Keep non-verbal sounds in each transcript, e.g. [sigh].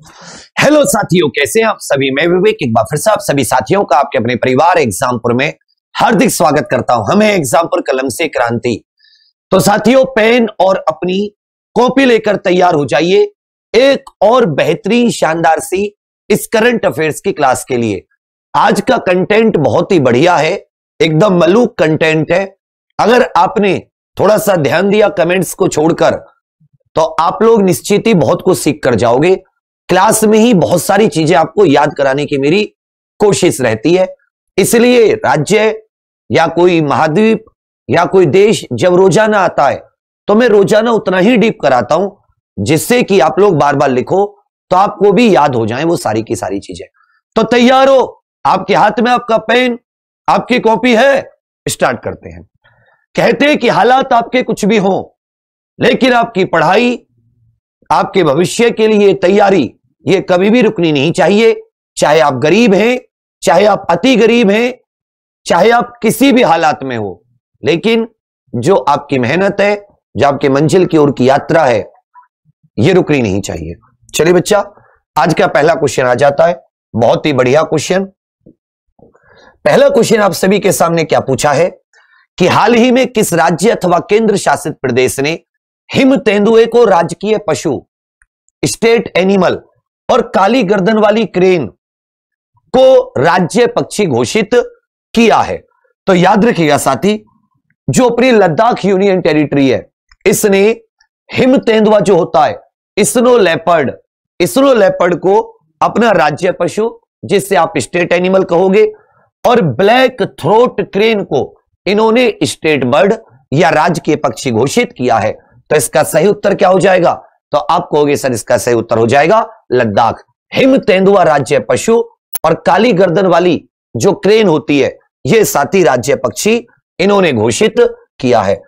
Hello साथियों, कैसे हैं आप सभी? मैं विवेक एक बार फिर से आप सभी साथियों का आपके अपने परिवार एग्जामपुर में हार्दिक स्वागत करता हूँ। हमें एग्जामपुर कलम से क्रांति। तो साथियों, पेन और अपनी कॉपी लेकर तैयार हो जाइए। एक और बेहतरीन, शानदार सी इस करंट अफेयर्स की क्लास के लिए। आज का कंटेंट बहुत ही बढ़िया है। एकदम मलूक कंटेंट है। अगर आपने थोड़ा सा ध्यान दिया कमेंट्स को छोड़कर तो आप लोग निश्चित ही बहुत कुछ सीख कर जाओगे। क्लास में ही बहुत सारी चीज़ें आपको याद कराने की मेरी कोशिश रहती है। इसलिए राज्य या कोई महाद्वीप या कोई देश जब रोज़ाना आता है तो मैं रोज़ाना उतना ही डीप कराता हूँ, जिससे कि आप लोग बार बार लिखो तो आपको भी याद हो जाए वो सारी की सारी चीज़ें। तो तैयार हो, आपके हाथ में आपका पेन, आपकी कॉपी है, स्टार्ट करते हैं। कहते हैं कि हालात आपके कुछ भी हो, लेकिन आपकी पढ़ाई, आपके भविष्य के लिए तैयारी ये कभी भी रुकनी नहीं चाहिए। चाहे आप गरीब हैं, चाहे आप अति गरीब हैं, चाहे आप किसी भी हालात में हो, लेकिन जो आपकी मेहनत है, जो आपके मंजिल की ओर की यात्रा है, ये रुकनी नहीं चाहिए। चलिए बच्चा, आज का पहला क्वेश्चन आ जाता है। बहुत ही बढ़िया क्वेश्चन पहला क्वेश्चन आप सभी के सामने क्या पूछा है? कि हाल ही में किस राज्य अथवा केंद्र शासित प्रदेश ने हिम तेंदुए को राजकीय पशु, स्टेट एनिमल और काली गर्दन वाली क्रेन को राज्य पक्षी घोषित किया है। तो याद रखिएगा साथी, जो अपनी लद्दाख यूनियन टेरिटरी है, इसने हिम तेंदुआ जो होता है इसनो लेपर्ड स्नो लेपर्ड को अपना राज्य पशु, जिससे आप स्टेट एनिमल कहोगे, और ब्लैक थ्रोट क्रेन को इन्होंने स्टेट बर्ड या राज्य के पक्षी घोषित किया है। तो इसका सही उत्तर क्या हो जाएगा? तो आप कहोगे, सर, इसका सही उत्तर हो जाएगा। लद्दाख, हिम तेंदुआ राज्य पशु और काली गर्दन वाली जो क्रेन होती है यह साथी राज्य पक्षी इन्होंने घोषित किया है।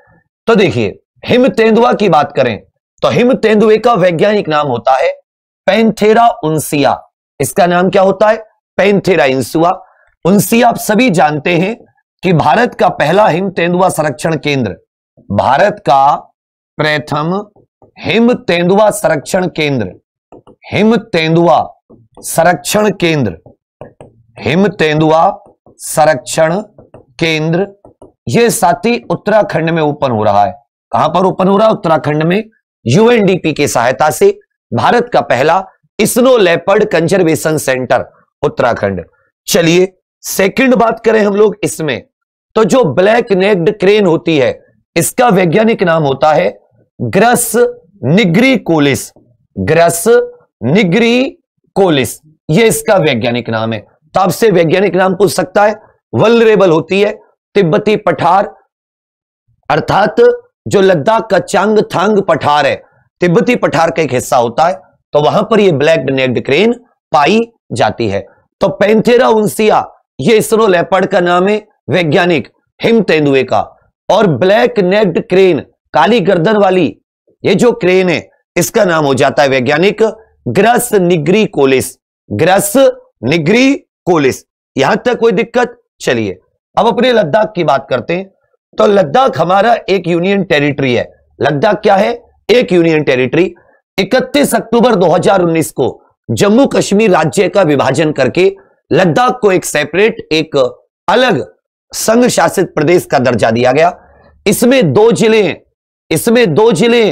तो देखिए, हिम तेंदुआ की बात करें तो हिम तेंदुए का वैज्ञानिक नाम होता है पेंथेरा उनसिया। इसका नाम क्या होता है? पेंथेरा इंसुआ उनसिया आप सभी जानते हैं कि भारत का पहला हिम तेंदुआ संरक्षण केंद्र, भारत का प्रथम हिम तेंदुआ संरक्षण केंद्र। हिम तेंदुआ संरक्षण केंद्र। हिम तेंदुआ संरक्षण केंद्र। यह साथी उत्तराखंड में ओपन हो रहा है। कहाँ पर ओपन हो रहा है? उत्तराखंड में यूएनडीपी की सहायता से भारत का पहला snow leopard conservation centre Uttarakhand. चलिए, सेकंड बात करें हम लोग इसमें। तो जो ब्लैक नेक्ड क्रेन होती है, इसका वैज्ञानिक नाम होता है ग्रस निग्री कोलिस, ग्रस निग्री कोलिस। ये इसका वैज्ञानिक नाम है। तो आपसे वैज्ञानिक नाम पूछ सकता है। वलरेबल होती है, तिब्बती पठार, अर्थात जो लद्दाख का चांग थांग पठार है, तिब्बती पठार का एक हिस्सा होता है तो वहाँ पर ये ब्लैक नेक्ड क्रेन पाई जाती है। तो पेंथेरा उन्सिया, ये इसरो लेपर्ड का नाम है, वैज्ञानिक हिम तेंदुए का। और ब्लैक नेक्ड क्रेन काली गर्दन वाली ये जो क्रेन है, इसका नाम हो जाता है वैज्ञानिक ग्रस निग्री कोलिस। ग्रस निग्री कोलिस। यहाँ तक कोई दिक्कत? चलिए, अब अपने लद्दाख की बात करते हैं। तो लद्दाख हमारा एक यूनियन टेरिटरी है। लद्दाख क्या है? एक यूनियन टेरिटरी। 31 अक्टूबर 2019 को जम्मू कश्मीर राज्य का विभाजन करके लद्दाख को एक सेपरेट, एक अलग संघ शासित प्रदेश का दर्जा दिया गया। इसमें दो ज़िले इसमें दो ज़िले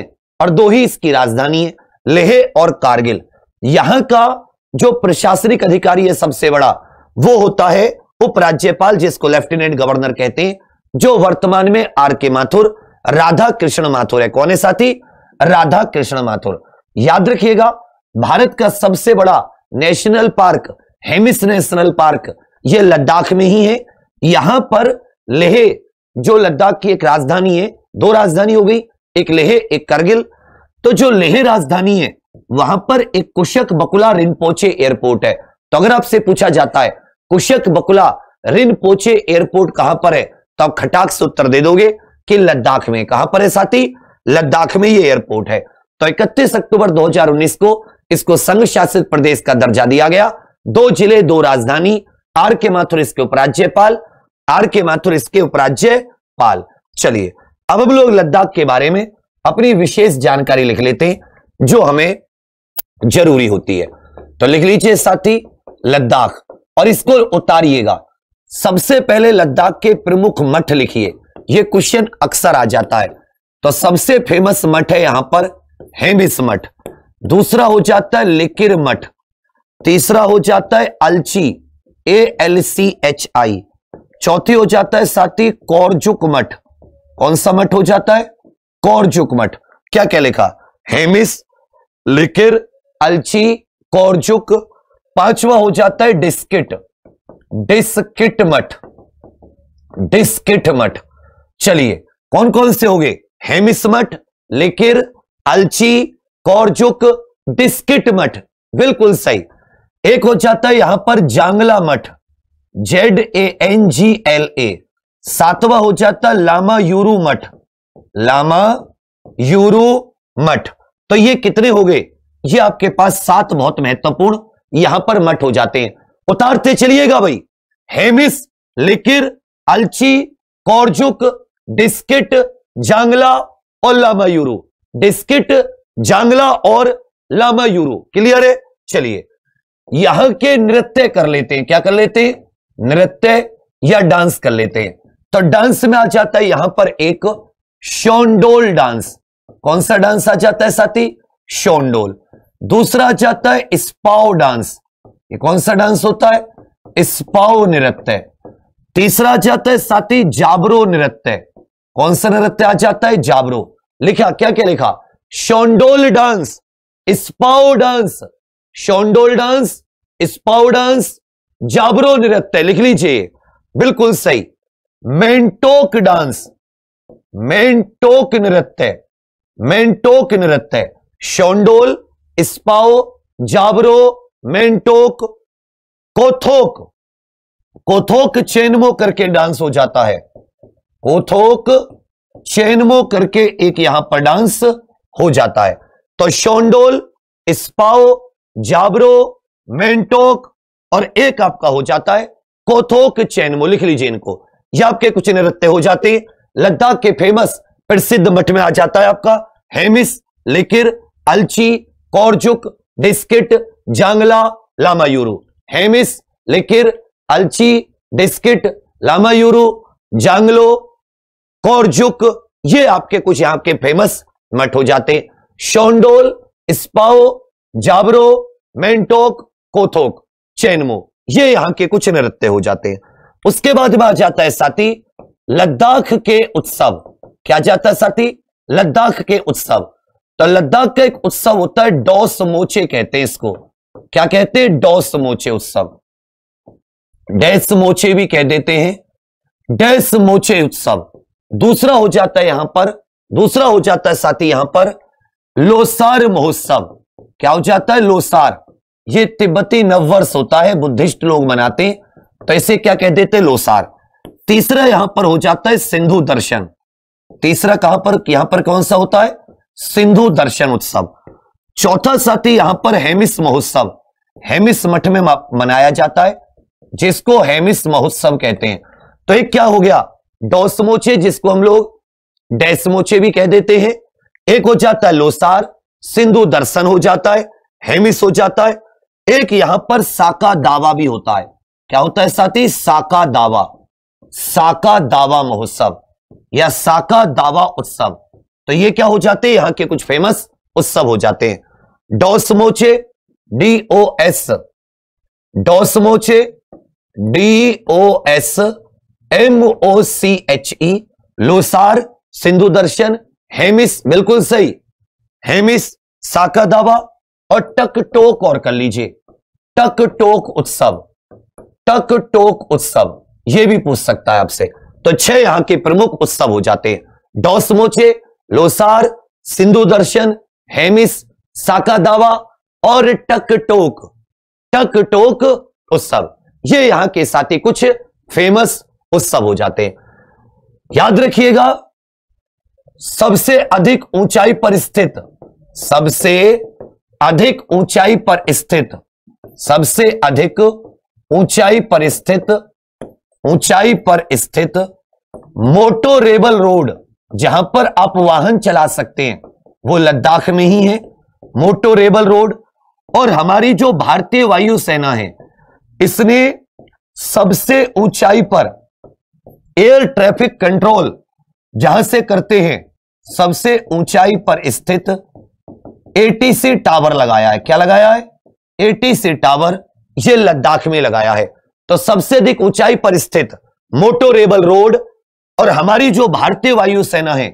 और दो ही इसकी राजधानी है, लेह और कारगिल। यहाँ का जो प्रशासनिक अधिकारी है सबसे बड़ा, वो होता है उपराज्यपाल, जिसको लेफ्टिनेंट गवर्नर कहते हैं, जो वर्तमान में आर के माथुर राधा कृष्ण माथुर है। कौन है साथी? राधा कृष्ण माथुर। याद रखिएगा, भारत का सबसे बड़ा national park, Hemis national park, ये लद्दाख में ही है। यहाँ पर लेह, जो लद्दाख की एक राजधानी है, दो राजधानी हो गई, एक लेह, एक करगिल। तो जो लेह राजधानी है, वहाँ पर एक कुशक बकुला रिनपोचे एयरपोर्ट है। तो अगर आपसे पूछा जाता है, कुशक बकुला रिनपोचे एयरपोर्ट कहाँ पर है तो आप खटाक से उत्तर दे दोगे कि लद्दाख में। कहाँ पर है साथी? लद्दाख में ये एयरपोर्ट है। तो 31 अक्टूबर 2019 को इसको संघ शासित प्रदेश का दर्जा दिया गया। दो ज़िले, दो राजधानी, आर के माथुर इसके उपराज्यपाल, आर के माथुर इसके उपराज्यपाल। चलिए, अब हम लोग लद्दाख के बारे में अपनी विशेष जानकारी लिख लेते हैं, जो हमें ज़रूरी होती है। तो लिख लीजिए साथी, लद्दाख। और इसको उतारिएगा। सबसे पहले लद्दाख के प्रमुख मठ लिखिए। यह क्वेश्चन अक्सर आ जाता है। तो सबसे फ़ेमस मठ है यहाँ पर, हेमिस मठ। दूसरा हो जाता है लिकिर मठ। तीसरा हो जाता है Alchi A L C H I चौथी हो जाता है साथी कौरजुक मठ। कौन सा मठ हो जाता है? कौरजुक मठ क्या क्या लिखा? हेमिस, लिकिर, अलची कौरजुक पांचवा हो जाता है डिस्किट। डिस्किट मठ डिस्किट मठ चलिए कौन कौन से हो गए? हेमिस मठ लिकिर, अलची कौरजुक डिस्किट मठ बिल्कुल सही। एक हो जाता है यहाँ पर जांगला मठ Z A N G L A. सातवा हो जाता लामा यूरू मठ लामा, यूरू, मठ। तो ये कितने हो गए? ये आपके पास सात बहुत महत्वपूर्ण यहाँ पर मठ हो जाते हैं। उतारते चलिएगा भाई। हेमिस, लिकिर, अलची, कौरजुक, डिस्किट, जांगला और लामा यूरू। डिस्किट, जांगला और लामा यूरू। क्लियर है? चलिए। यहाँ के नृत्य कर लेते हैं। क्या कर लेते हैं? नृत्य या डांस कर लेते हैं। तो डांस में आ जाता है यहाँ पर एक शोंडोल डांस. कौन सा डांस आ जाता है साथी? शोंडोल. दूसरा आ जाता है स्पाओ डांस. ये कौन सा डांस होता है? स्पाओ नृत्य. तीसरा आ जाता है साथी जाबरो नृत्य. कौन सा नृत्य आ जाता है? जाबरो. लिखा, क्या क्या लिखा? Shondol dance. Spao dance. Shondol dance, Spao dance, Jabro नृत्य. लिख लीजिए. बिल्कुल सही. मेंटोक डांस. मेंटोक नृत्य मेंटोक नृत्य शोंडोल स्पाओ जाबरो, मेंटोक, कोथोक। कोथोक चेनमो करके डांस हो जाता है। कोथोक चेनमो करके एक यहाँ पर डांस हो जाता है। तो शोंडोल स्पाओ जाबरो, मेंटोक और एक आपका हो जाता है। कोथोक चैनमो, लिख लीजिए इनको। ये आपके कुछ नृत्य हो जाते हैं। लद्दाख के फ़ेमस प्रसिद्ध मठ में आ जाता है आपका। हेमिस, लिकिर, अलची, कौरजुक डिस्किट जांगला, लामायूरू। हेमिस, लिकिर, अलची डिस्किट लामायूरू, जांगलो, कौरजुक, ये आपके कुछ यहाँ के फ़ेमस मठ हो जाते शोंडोल स्पाओ जाबरो, मेंटोक, कोथोक, चैनमो, ये यहाँ के कुछ नृत्य हो जाते हैं। उसके बाद में आ जाता है साथी लद्दाख के उत्सव। क्या जाता है साथी? लद्दाख के उत्सव। तो लद्दाख का एक उत्सव होता है डॉस मोचे कहते हैं इसको। क्या कहते हैं? डॉस मोचे उत्सव। डैस मोचे भी कह देते हैं। डैस मोचे उत्सव। दूसरा हो जाता है यहाँ पर। दूसरा हो जाता है साथी यहाँ पर। लोसार महोत्सव। क्या हो जाता है? लोसार। ये तिब्बती नववर्ष होता है, बुद्धिस्ट लोग मनाते हैं। तो इसे क्या कह देते लोसार। तीसरा यहाँ पर हो जाता है सिंधु दर्शन। तीसरा कहाँ पर, यहाँ पर कौन सा होता है? सिंधु दर्शन उत्सव। चौथा साथी यहाँ पर हेमिस महोत्सव। हेमिस मठ में मनाया जाता है, जिसको हेमिस महोत्सव कहते हैं। तो एक क्या हो गया? डोसमोचे जिसको हम लोग डेसमोचे भी कह देते हैं। एक हो जाता है लोसार, सिंधु दर्शन हो जाता है, हेमिस हो जाता है। एक यहाँ पर साका दावा भी होता है। क्या होता है साथी? साका दावा। साका दावा महोत्सव या साका दावा उत्सव। तो ये क्या हो जाते हैं? यहाँ के कुछ फ़ेमस उत्सव हो जाते हैं। Dosmoche D O S Dosmoche D O S M O C H E, Losar, Sindhu Darshan, Hemis, बिल्कुल सही। हेमिस, साका दावा और टक टोक और कर लीजिए। टक टोक उत्सव। टक टोक उत्सव। यह भी पूछ सकता है आपसे। तो छह यहाँ के प्रमुख उत्सव हो जाते हैं। डोसमोचे लोसार, सिंधु दर्शन, हेमिस साका दावा और टक टोक टक टोक उत्सव। ये यहाँ के साथ ही कुछ फ़ेमस उत्सव हो जाते हैं। याद रखिएगा, सबसे अधिक ऊंचाई पर स्थित, सबसे अधिक ऊंचाई पर स्थित, सबसे अधिक ऊंचाई पर स्थित ऊंचाई पर स्थित मोटोरेबल रोड, जहाँ पर आप वाहन चला सकते हैं। वो लद्दाख में ही है मोटोरेबल रोड। और हमारी जो भारतीय वायुसेना है, इसने सबसे ऊंचाई पर एयर ट्रैफ़िक कंट्रोल जहाँ से करते हैं, सबसे ऊंचाई पर स्थित एटीसी टावर लगाया है। क्या लगाया है? एटीसी टावर ये लद्दाख में लगाया है। तो सबसे अधिक ऊंचाई पर स्थित मोटोरेबल रोड और हमारी जो भारतीय वायुसेना है,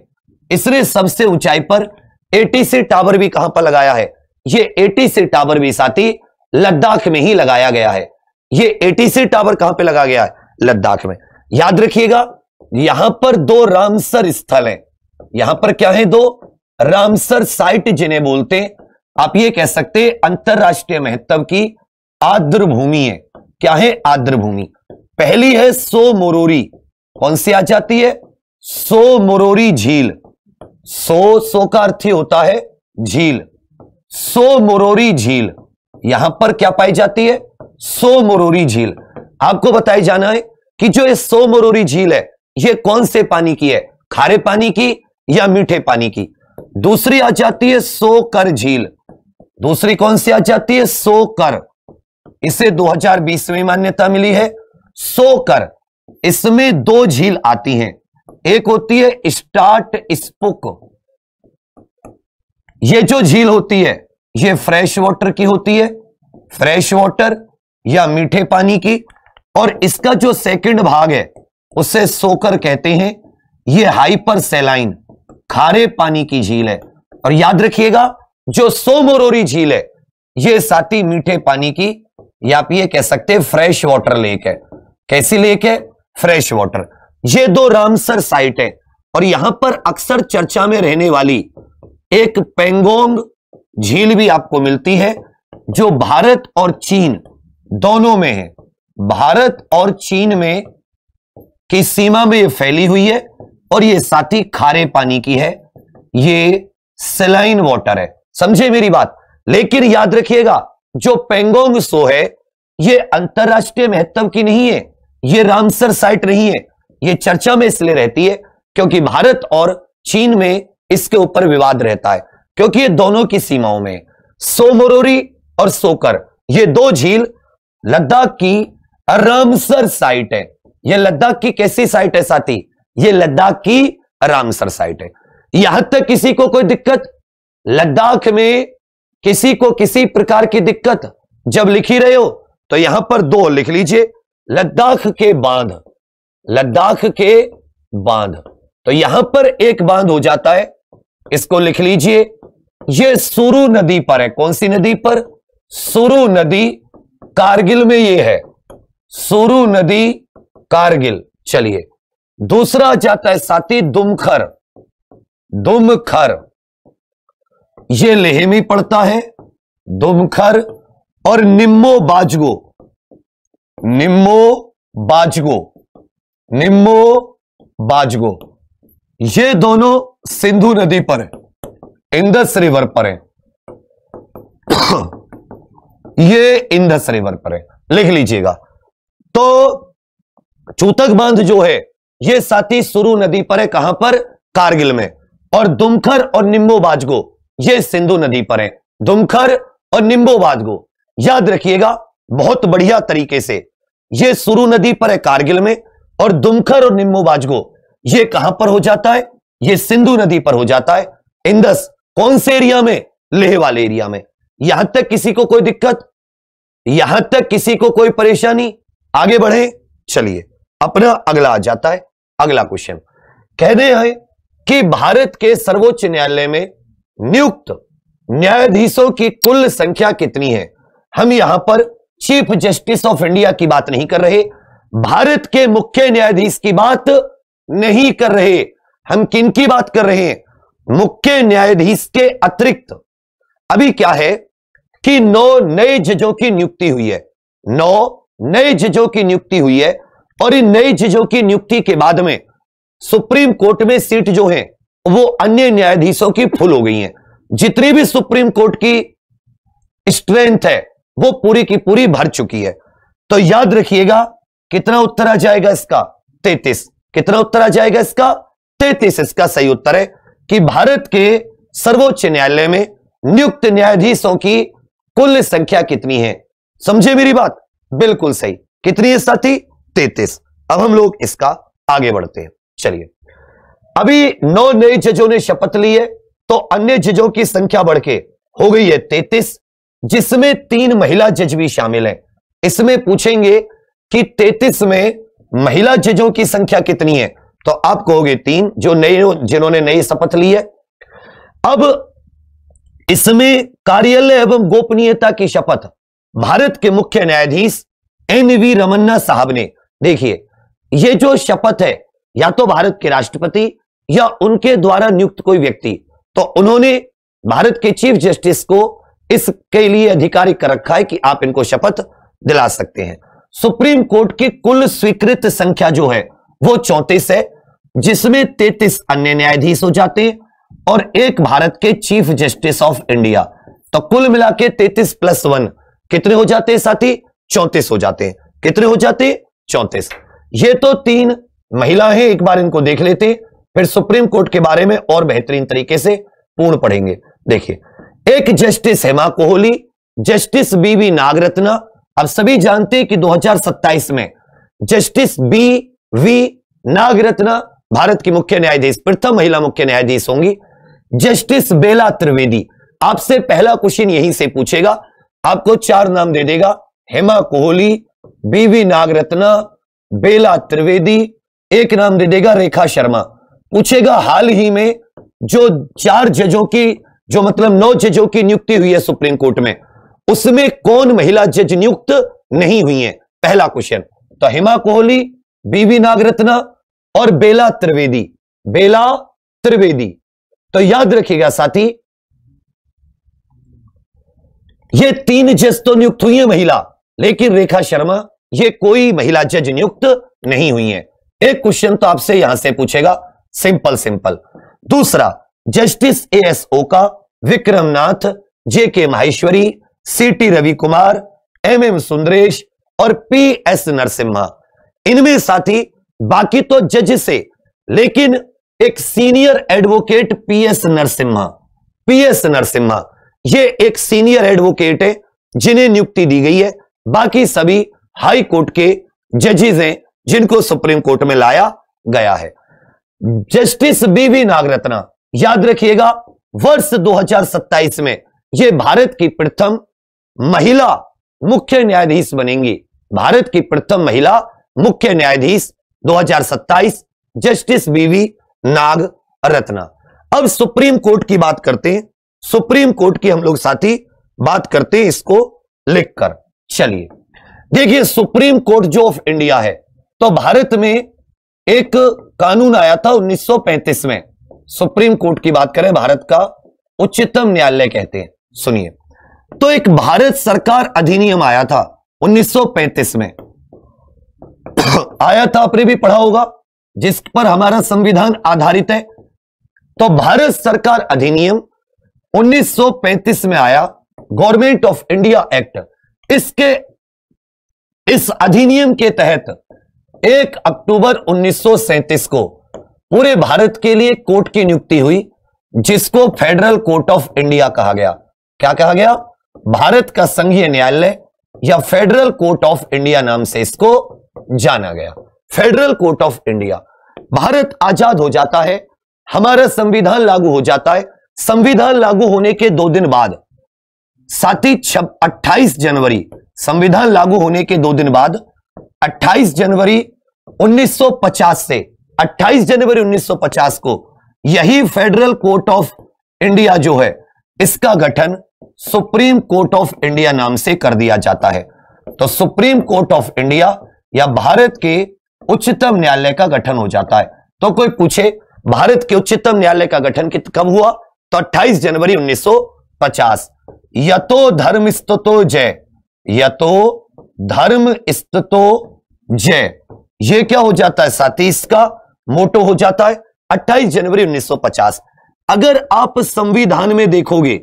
इसने सबसे ऊंचाई पर एटीसी टावर भी कहाँ पर लगाया है? ये एटीसी टावर भी साथी लद्दाख में ही लगाया गया है। ये एटीसी टावर कहाँ पे लगा गया है? लद्दाख में। याद रखिएगा, यहाँ पर दो रामसर स्थल हैं। यहाँ पर क्या है दो? रामसर साइट जिन्हें बोलते हैं। आप ये कह सकते हैं, अंतरराष्ट्रीय महत्व की आर्द्र भूमि है। क्या है आर्द्र भूमि पहली है सो मोरोरी। कौन सी आ जाती है? सो मोरोरी झील। सो सो का अर्थ होता है झील। सो मोरोरी झील। यहाँ पर क्या पाई जाती है? सो मोरोरी झील। आपको बताया जाना है कि जो ये सो मोरोरी झील है, ये कौन से पानी की है? खारे पानी की या मीठे पानी की? दूसरी आ जाती है सो कर झील। दूसरी कौन सी आ जाती है? सो कर। इसे 2020 में मान्यता मिली है। सो कर इसमें दो झील आती हैं। एक होती है स्टार्ट स्पुक। ये जो झील होती है, ये फ्रेश वाटर की होती है। फ्रेश वाटर या मीठे पानी की। और इसका जो सेकंड भाग है, उसे सोकर कहते हैं। ये हाइपर सेलाइन, खारे पानी की झील है। और याद रखिएगा, जो सोमोरोरी झील है, ये साथी मीठे पानी की या आप ये कह सकते हैं फ्रेश वाटर लेक है। कैसी लेक है? फ्रेश वाटर ये दो रामसर साइट है, और यहाँ पर अक्सर चर्चा में रहने वाली एक पेंगोंग झील भी आपको मिलती है, जो भारत और चीन दोनों में है। भारत और चीन में की सीमा में ये फैली हुई है, और ये साथी खारे पानी की है। ये सेलाइन वाटर है। समझे मेरी बात? लेकिन याद रखिएगा जो पेंगोंग सो है, ये अंतरराष्ट्रीय महत्व की नहीं है, ये रामसर साइट नहीं है, ये चर्चा में इसलिए रहती है क्योंकि भारत और चीन में इसके ऊपर विवाद रहता है, क्योंकि ये दोनों की सीमाओं में सोमोरोरी और सोकर, ये दो झील लद्दाख की रामसर साइट है। ये लद्दाख की कैसी साइट है साथी? ये लद्दाख की रामसर साइट है। यहाँ तक किसी को कोई दिक्कत? लद्दाख में किसी को किसी प्रकार की दिक्कत जब लिखी रहे हो तो यहाँ पर दो लिख लीजिए। लद्दाख के बाँध। लद्दाख के बाँध। तो यहाँ पर एक बाँध हो जाता है। इसको लिख लीजिए। ये सुरु नदी पर है। कौन सी नदी पर? सुरु नदी कारगिल में ये है। सुरु नदी कारगिल। चलिए। दूसरा जाता है साथी दुमखर। दुमखर। ये लेह में पड़ता है, दुमखर और निम्मो बाजगो। निम्मो बाजगो। निम्मो बाजगो। ये दोनों सिंधु नदी पर है इंदस रिवर पर है। [coughs] ये इंदस रिवर पर है, लिख लीजिएगा। तो चूतक बाँध जो है, ये साथी सुरु नदी पर है, कहाँ पर? कारगिल में। और दुमखर और निम्बो बाजगो ये सिंधु नदी पर है। दुमखर और निम्बो बाजगो याद रखिएगा, बहुत बढ़िया तरीके से। ये सुरु नदी पर है कारगिल में और दुमखर और निम्बो बाजगो ये कहाँ पर हो जाता है? ये सिंधु नदी पर हो जाता है। इंदस कौन से एरिया में? लेह वाले एरिया में। यहाँ तक किसी को कोई दिक्कत? यहाँ तक किसी को कोई परेशानी? आगे बढ़े। चलिए, अपना अगला आ जाता है। अगला क्वेश्चन। कहते हैं कि भारत के सर्वोच्च न्यायालय में नियुक्त न्यायाधीशों की कुल संख्या कितनी है? हम यहाँ पर चीफ जस्टिस ऑफ़ इंडिया की बात नहीं कर रहे, भारत के मुख्य न्यायाधीश की बात नहीं कर रहे। हम किन की बात कर रहे हैं? मुख्य न्यायाधीश के अतिरिक्त। अभी क्या है कि नौ नए जजों की नियुक्ति हुई है। नौ नए जजों की नियुक्ति हुई है और इन नए जजों की नियुक्ति के बाद में सुप्रीम कोर्ट में सीट जो है वो अन्य न्यायाधीशों की फुल हो गई हैं। जितनी भी सुप्रीम कोर्ट की स्ट्रेंथ है, वो पूरी की पूरी भर चुकी है। तो याद रखिएगा, कितना उत्तर आ जाएगा इसका? तैतीस। कितना उत्तर आ जाएगा इसका? तैतीस। इसका सही उत्तर है कि भारत के सर्वोच्च न्यायालय में नियुक्त न्यायाधीशों की कुल संख्या कितनी है? समझे मेरी बात? बिल्कुल सही। कितनी है साथी? तैतीस। अब हम लोग इसका आगे बढ़ते हैं। चलिए। अभी नौ नए जजों ने शपथ ली है तो अन्य जजों की संख्या बढ़ के हो गई है तैतीस, जिसमें तीन महिला जज भी शामिल है। इसमें पूछेंगे कि तैतीस में महिला जजों की संख्या कितनी है? तो आप कहोगे तीन, जो नए जिन्होंने नई शपथ ली है। अब इसमें कार्यालय एवं गोपनीयता की शपथ। भारत के मुख्य न्यायाधीश एन वी रमन्ना साहब ने, देखिए, ये जो शपथ है, या तो भारत के राष्ट्रपति या उनके द्वारा नियुक्त कोई व्यक्ति तो उन्होंने भारत के चीफ जस्टिस को इसके लिए अधिकारी कर रखा है कि आप इनको शपथ दिला सकते हैं। सुप्रीम कोर्ट की कुल स्वीकृत संख्या जो है, वो चौंतीस है, जिसमें तैतीस अन्य न्यायाधीश हो जाते हैं और एक भारत के चीफ जस्टिस ऑफ़ इंडिया। तो कुल मिला के तैतीस प्लस वन कितने हो जाते हैं साथी? चौंतीस हो जाते हैं। कितने हो जाते? चौंतीस। ये तो तीन महिला हैं, एक बार इनको देख लेते फिर सुप्रीम कोर्ट के बारे में और बेहतरीन तरीके से पूर्ण पढ़ेंगे। देखिए, एक justice Hema Kohli, justice B V Nagarathna, अब सभी जानते हैं कि 2027 में justice B V Nagarathna Bharat की मुख्य न्यायाधीश, प्रथम महिला मुख्य न्यायाधीश होंगी। जस्टिस बेला त्रिवेदी, आपसे पहला क्वेश्चन यहीं से पूछेगा, आपको चार नाम दे देगा। हेमा कोहली, बीवी नागरत्ना, बेला त्रिवेदी, एक नाम दे देगा रेखा शर्मा। पूछेगा हाल ही में जो चार जजों की, जो मतलब नौ जजों की नियुक्ति हुई है सुप्रीम कोर्ट में, उसमें कौन महिला जज नियुक्त नहीं हुई है? पहला क्वेश्चन तो हेमा कोहली, बीवी नागरत्ना और बेला त्रिवेदी। बेला त्रिवेदी। तो याद रखिएगा साथी, ये तीन जज तो नियुक्त हुई है महिला, लेकिन रेखा शर्मा, ये कोई महिला जज नियुक्त नहीं हुई है। एक क्वेश्चन तो आपसे यहाँ से पूछेगा सिंपल सिंपल। दूसरा, justice A S Oka Vikram Nath J K Maheshwari C T Ravi Kumar M M Sundresh और पी एस नरसिम्हा। इनमें साथी, बाकी तो जज से, लेकिन एक senior advocate P S Narasimha. P S Narasimha, ये एक सीनियर एडवोकेट है, जिन्हें नियुक्ति दी गई है। बाकी सभी हाई कोर्ट के जजेज हैं, जिनको सुप्रीम कोर्ट में लाया गया है। जस्टिस बीवी नागरत्ना, याद रखिएगा, वर्ष 2027 में ये भारत की प्रथम महिला मुख्य न्यायाधीश बनेंगी। भारत की प्रथम महिला मुख्य न्यायाधीश 2027 जस्टिस बीवी नाग रत्ना अब सुप्रीम कोर्ट की बात करते हैं। सुप्रीम कोर्ट की हम लोग साथी बात करते हैं इसको लिखकर। चलिए, देखिए, सुप्रीम कोर्ट जो ऑफ़ इंडिया है तो भारत में एक कानून आया था 1935 में। सुप्रीम कोर्ट की बात करें, भारत का उच्चतम न्यायालय कहते हैं। सुनिए। तो एक भारत सरकार अधिनियम आया था 1935 में। आया था, आपने भी पढ़ा होगा, जिस पर हमारा संविधान आधारित है। तो भारत सरकार अधिनियम 1935 में आया, गवर्नमेंट ऑफ़ इंडिया एक्ट। इसके, इस अधिनियम के तहत 1 अक्टूबर 1937 को पूरे भारत के लिए कोर्ट की नियुक्ति हुई, जिसको फेडरल कोर्ट ऑफ़ इंडिया कहा गया। क्या कहा गया? भारत का संघीय न्यायालय या फेडरल कोर्ट ऑफ़ इंडिया नाम से इसको जाना गया। Federal court of India. Bharat आज़ाद हो जाता है, हमारा संविधान लागू हो जाता है। संविधान लागू होने के दो दिन बाद, साथ ही अट्ठाईस जनवरी, संविधान लागू होने के दो दिन बाद 28 जनवरी 1950 से 28 जनवरी 1950 को यही फेडरल कोर्ट ऑफ़ इंडिया जो है, इसका गठन सुप्रीम कोर्ट ऑफ़ इंडिया नाम से कर दिया जाता है। तो सुप्रीम कोर्ट ऑफ़ इंडिया या भारत के उच्चतम न्यायालय का गठन हो जाता है। तो कोई पूछे, भारत के उच्चतम न्यायालय का गठन कब हुआ? तो 28 जनवरी 1950 यतो धर्म स्तो जय, यतो धर्म स्तो जय। ये क्या हो जाता है साथी इसका मोटो हो जाता है 28 जनवरी 1950 अगर आप संविधान में देखोगे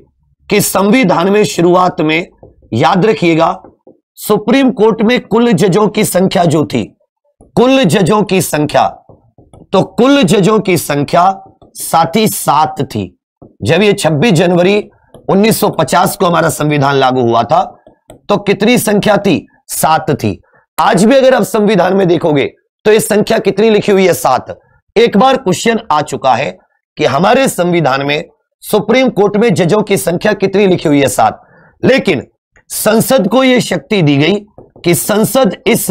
कि संविधान में शुरुआत में, याद रखिएगा, सुप्रीम कोर्ट में कुल जजों की संख्या जो थी, कुल जजों की संख्या तो कुल जजों की संख्या साथ ही सात थी। जब ये 26 जनवरी 1950 को हमारा संविधान लागू हुआ था तो कितनी संख्या थी? सात थी। आज भी अगर आप संविधान में देखोगे तो ये संख्या कितनी लिखी हुई है? सात। एक बार क्वेश्चन आ चुका है कि हमारे संविधान में सुप्रीम कोर्ट में जजों की संख्या कितनी लिखी हुई है? सात। लेकिन संसद को यह शक्ति दी गई कि संसद इस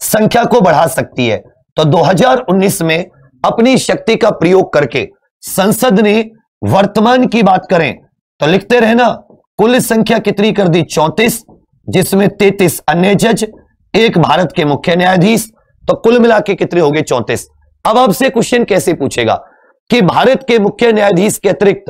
संख्या को बढ़ा सकती है। तो 2019 में अपनी शक्ति का प्रयोग करके संसद ने वर्तमान की बात करें तो लिखते रहना, कुल संख्या कितनी कर दी? चौंतीस, जिसमें तैतीस अन्य जज एक भारत के मुख्य न्यायाधीश तो कुल मिला के कितने हो गए चौंतीस? अब आपसे क्वेश्चन कैसे पूछेगा कि भारत के मुख्य न्यायाधीश के अतिरिक्त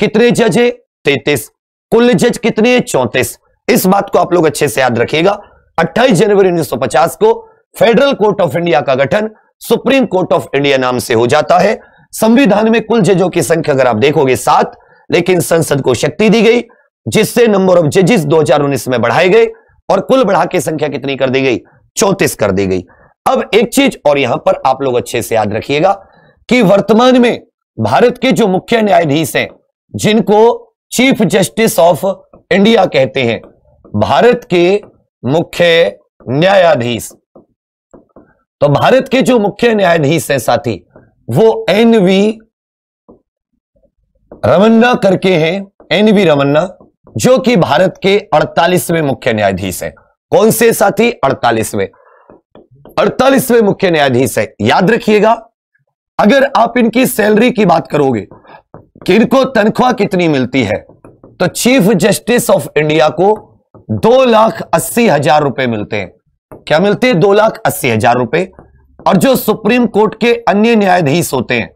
कितने जज है? तैतीस। कुल जज कितने चौंतीस। इस बात को आप लोग अच्छे से याद रखिएगा। 28 जनवरी 1950 को फेडरल कोर्ट ऑफ़ इंडिया का गठन सुप्रीम कोर्ट ऑफ़ इंडिया नाम से हो जाता है। संविधान में कुल जजों की संख्या अगर आप देखोगे सात, लेकिन संसद को शक्ति दी गई, जिससे नंबर ऑफ़ जजेस 2019 में बढ़ाए गए। और कुल बढ़ा के संख्या कितनी कर दी गई? चौंतीस कर दी गई। अब एक चीज़ और यहाँ पर आप लोग अच्छे से याद रखिएगा कि वर्तमान में भारत के जो मुख्य न्यायाधीश हैं, जिनको चीफ जस्टिस ऑफ़ इंडिया कहते हैं, भारत के मुख्य न्यायाधीश। तो भारत के जो मुख्य न्यायाधीश हैं साथी, वो एन वी रमन्ना करके हैं। एन वी रमन्ना जो कि भारत के 48वें मुख्य न्यायाधीश हैं। कौन से साथी? 48वें 48वें मुख्य न्यायाधीश है। याद रखिएगा, अगर आप इनकी सैलरी की बात करोगे कि इनको तनख्वाह कितनी मिलती है तो चीफ जस्टिस ऑफ़ इंडिया को दो लाख अस्सी हज़ार रुपए मिलते हैं। क्या मिलते हैं? दो लाख अस्सी हज़ार रुपए। और जो सुप्रीम कोर्ट के अन्य न्यायाधीश होते हैं,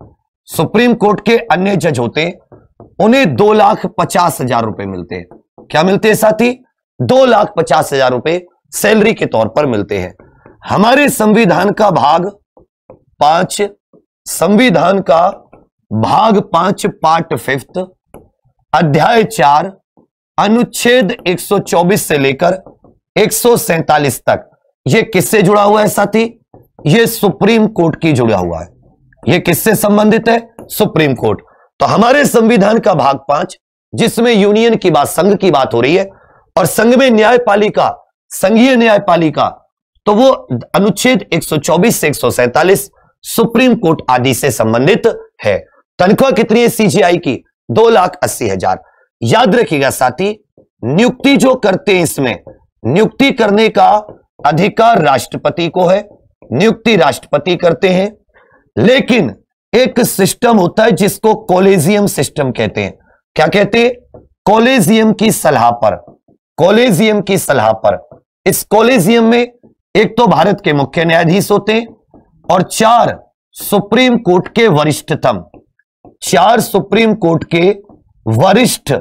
सुप्रीम कोर्ट के अन्य जज होते हैं उन्हें दो लाख पचास हज़ार रुपए मिलते हैं। क्या मिलते हैं साथी? दो लाख पचास हज़ार रुपए सैलरी के तौर पर मिलते हैं। हमारे संविधान का भाग पाँच, संविधान का भाग पाँच, पार्ट फिफ्थ, अध्याय चार, अनुच्छेद 124 से लेकर एक सौ सैंतालीस तक। यह किससे जुड़ा हुआ है साथी? यह सुप्रीम कोर्ट की जुड़ा हुआ है। यह किससे संबंधित है? Supreme court. तो हमारे संविधान का भाग पाँच, जिसमें यूनियन की बात, संघ की बात हो रही है, और संघ में न्यायपालिका, संघीय न्यायपालिका तो वो अनुच्छेद 124 से एक सुप्रीम कोर्ट आदि से संबंधित है। तनख्वाह कितनी है सीजीआई की? दो लाख अस्सी हज़ार। याद रखिएगा साथी, नियुक्ति जो करते हैं इसमें, नियुक्ति करने का अधिकार राष्ट्रपति को है, नियुक्ति राष्ट्रपति करते हैं, लेकिन एक सिस्टम होता है जिसको कॉलेजियम सिस्टम कहते हैं। क्या कहते हैं? कॉलेजियम की सलाह पर। कॉलेजियम की सलाह पर। इस कॉलेजियम में एक तो भारत के मुख्य न्यायाधीश होते हैं और चार सुप्रीम कोर्ट के वरिष्ठतम। चार सुप्रीम कोर्ट के वरिष्ठ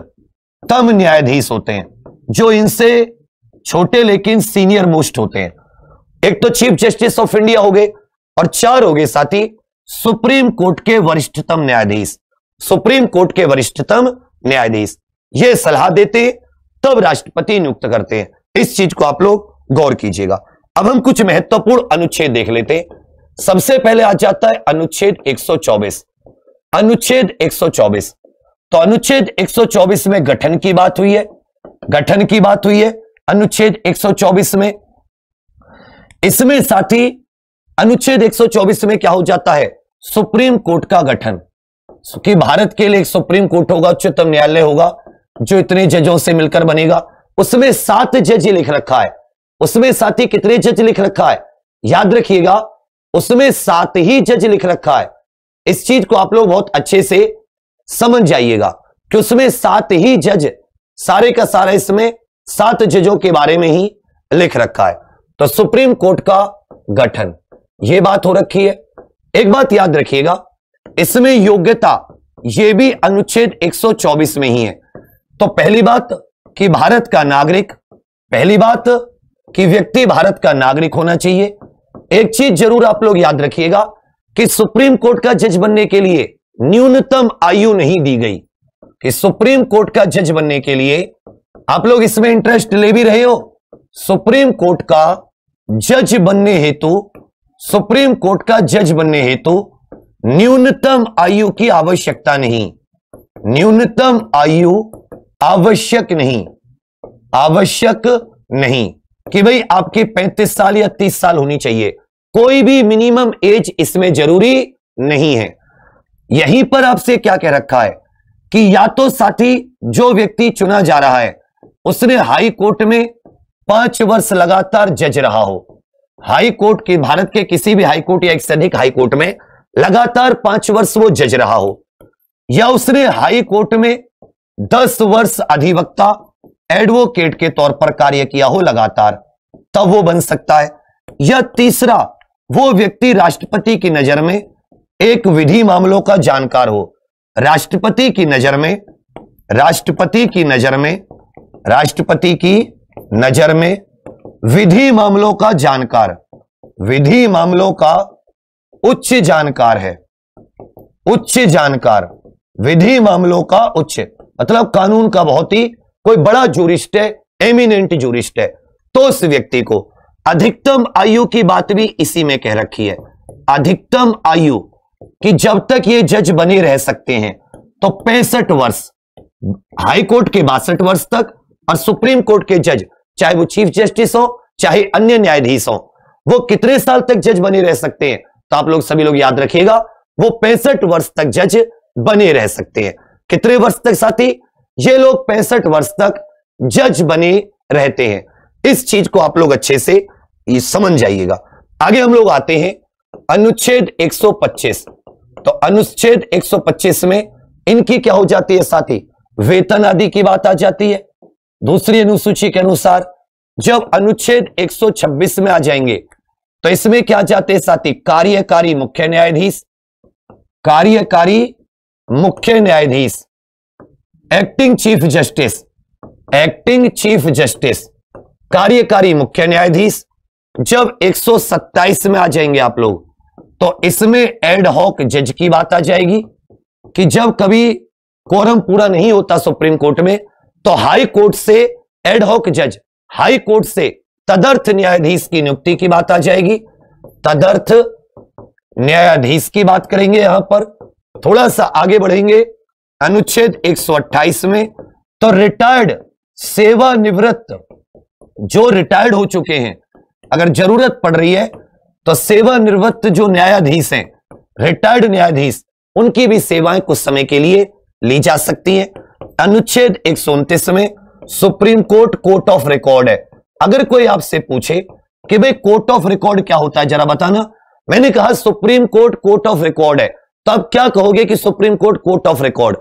तम न्यायाधीश होते हैं, जो इनसे छोटे लेकिन सीनियर मोस्ट होते हैं। एक तो चीफ जस्टिस ऑफ़ इंडिया हो गए और चार हो गए साथी सुप्रीम कोर्ट के वरिष्ठतम न्यायाधीश, सुप्रीम कोर्ट के वरिष्ठतम न्यायाधीश। ये सलाह देते, तब राष्ट्रपति नियुक्त करते। हैं इस चीज़ को आप लोग गौर कीजिएगा। अब हम कुछ महत्वपूर्ण अनुच्छेद देख लेते। हैं सबसे पहले आ जाता है अनुच्छेद 124 अनुच्छेद 124 तो अनुच्छेद 124 में गठन की बात हुई है। गठन की बात हुई है अनुच्छेद 124 में। इसमें साथी अनुच्छेद 124 में क्या हो जाता है? सुप्रीम कोर्ट का गठन। कि भारत के लिए एक सुप्रीम कोर्ट होगा, उच्चतम न्यायालय होगा, जो इतने जजों से मिलकर बनेगा, उसमें सात जज लिख रखा है। उसमें साथ ही कितने जज लिख रखा है? याद रखिएगा, उसमें सात ही जज लिख रखा है। इस चीज़ को आप लोग बहुत अच्छे से समझ जाइएगा कि उसमें सात ही जज, सारे का सारा इसमें सात जजों के बारे में ही लिख रखा है। तो सुप्रीम कोर्ट का गठन। यह बात हो रखी है। एक बात याद रखिएगा, इसमें योग्यता यह भी अनुच्छेद 124 में ही है। तो पहली बात कि भारत का नागरिक, पहली बात कि व्यक्ति भारत का नागरिक होना चाहिए। एक चीज़ ज़रूर आप लोग याद रखिएगा कि सुप्रीम कोर्ट का जज बनने के लिए न्यूनतम आयु नहीं दी गई। कि सुप्रीम कोर्ट का जज बनने के लिए आप लोग इसमें इंटरेस्ट ले भी रहे हो। सुप्रीम कोर्ट का जज बनने हेतु सुप्रीम कोर्ट का जज बनने हेतु न्यूनतम आयु की आवश्यकता नहीं। न्यूनतम आयु आवश्यक नहीं। आवश्यक नहीं कि भाई आपकी 35 साल या 30 साल होनी चाहिए। कोई भी मिनिमम एज इसमें ज़रूरी नहीं है। यहीं पर आपसे क्या कह रखा है कि या तो साथी जो व्यक्ति चुना जा रहा है, उसने हाई कोर्ट में पाँच वर्ष लगातार जज रहा हो। हाई कोर्ट के, भारत के किसी भी हाई कोर्ट या एक से अधिक हाई कोर्ट में लगातार पाँच वर्ष वो जज रहा हो। या उसने हाई कोर्ट में दस वर्ष अधिवक्ता, एडवोकेट के तौर पर कार्य किया हो लगातार, तब वो बन सकता है। या तीसरा, वो व्यक्ति राष्ट्रपति की नज़र में एक विधि मामलों का जानकार हो। राष्ट्रपति की नज़र में, राष्ट्रपति की नज़र में, राष्ट्रपति की नज़र में विधि मामलों का जानकार। विधि मामलों का उच्च जानकार है। उच्च जानकार। विधि मामलों का उच्च। मतलब कानून का बहुत ही कोई बड़ा जूरिस्ट है एमिनेंट जूरिस्ट है। तो उस व्यक्ति को अधिकतम आयु की बात भी इसी में कह रखी है। अधिकतम आयु कि जब तक ये जज बने रह सकते हैं तो पैंसठ वर्ष, हाई कोर्ट के बासठ वर्ष तक और सुप्रीम कोर्ट के जज चाहे वो चीफ जस्टिस हो, चाहे अन्य न्यायाधीश हो, वो कितने साल तक जज बने रह सकते हैं? तो आप लोग सभी लोग याद रखिएगा, वो पैंसठ वर्ष तक जज बने रह सकते हैं। कितने वर्ष तक साथी? ये लोग पैंसठ वर्ष तक जज बने रहते हैं। इस चीज़ को आप लोग अच्छे से समझ जाइएगा। आगे हम लोग आते हैं, अनुच्छेद 125 तो अनुच्छेद 125 में इनकी क्या हो जाती है साथी? वेतन आदि की बात आ जाती है। दूसरी अनुसूची के अनुसार जब अनुच्छेद 126 में आ जाएँगे तो इसमें क्या जाते हैं साथी? कार्यकारी मुख्य न्यायाधीश, कार्यकारी मुख्य न्यायाधीश acting chief justice acting chief justice कार्यकारी मुख्य न्यायाधीश। जब 127 में आ जाएँगे आप लोग तो इसमें एड हॉक जज की बात आ जाएगी कि जब कभी कोरम पूरा नहीं होता सुप्रीम कोर्ट में तो हाई कोर्ट से एडहॉक जज, हाई कोर्ट से तदर्थ न्यायाधीश की नियुक्ति की बात आ जाएगी। तदर्थ न्यायाधीश की बात करेंगे यहाँ पर। थोड़ा सा आगे बढ़ेंगे। अनुच्छेद 128 में तो रिटायर्ड सेवानिवृत्त, जो रिटायर्ड हो चुके हैं, अगर ज़रूरत पड़ रही है तो सेवानिवृत्त जो न्यायाधीश हैं, रिटायर्ड न्यायाधीश, उनकी भी सेवाएँ कुछ समय के लिए ली जा सकती हैं। अनुच्छेद एक में supreme court court of record है। अगर कोई आपसे पूछे कि भाई कोर्ट ऑफ़ रिकॉर्ड क्या होता है, जरा बताना। मैंने कहा, supreme court court of record है। तो आप क्या कहोगे कि supreme court court of record?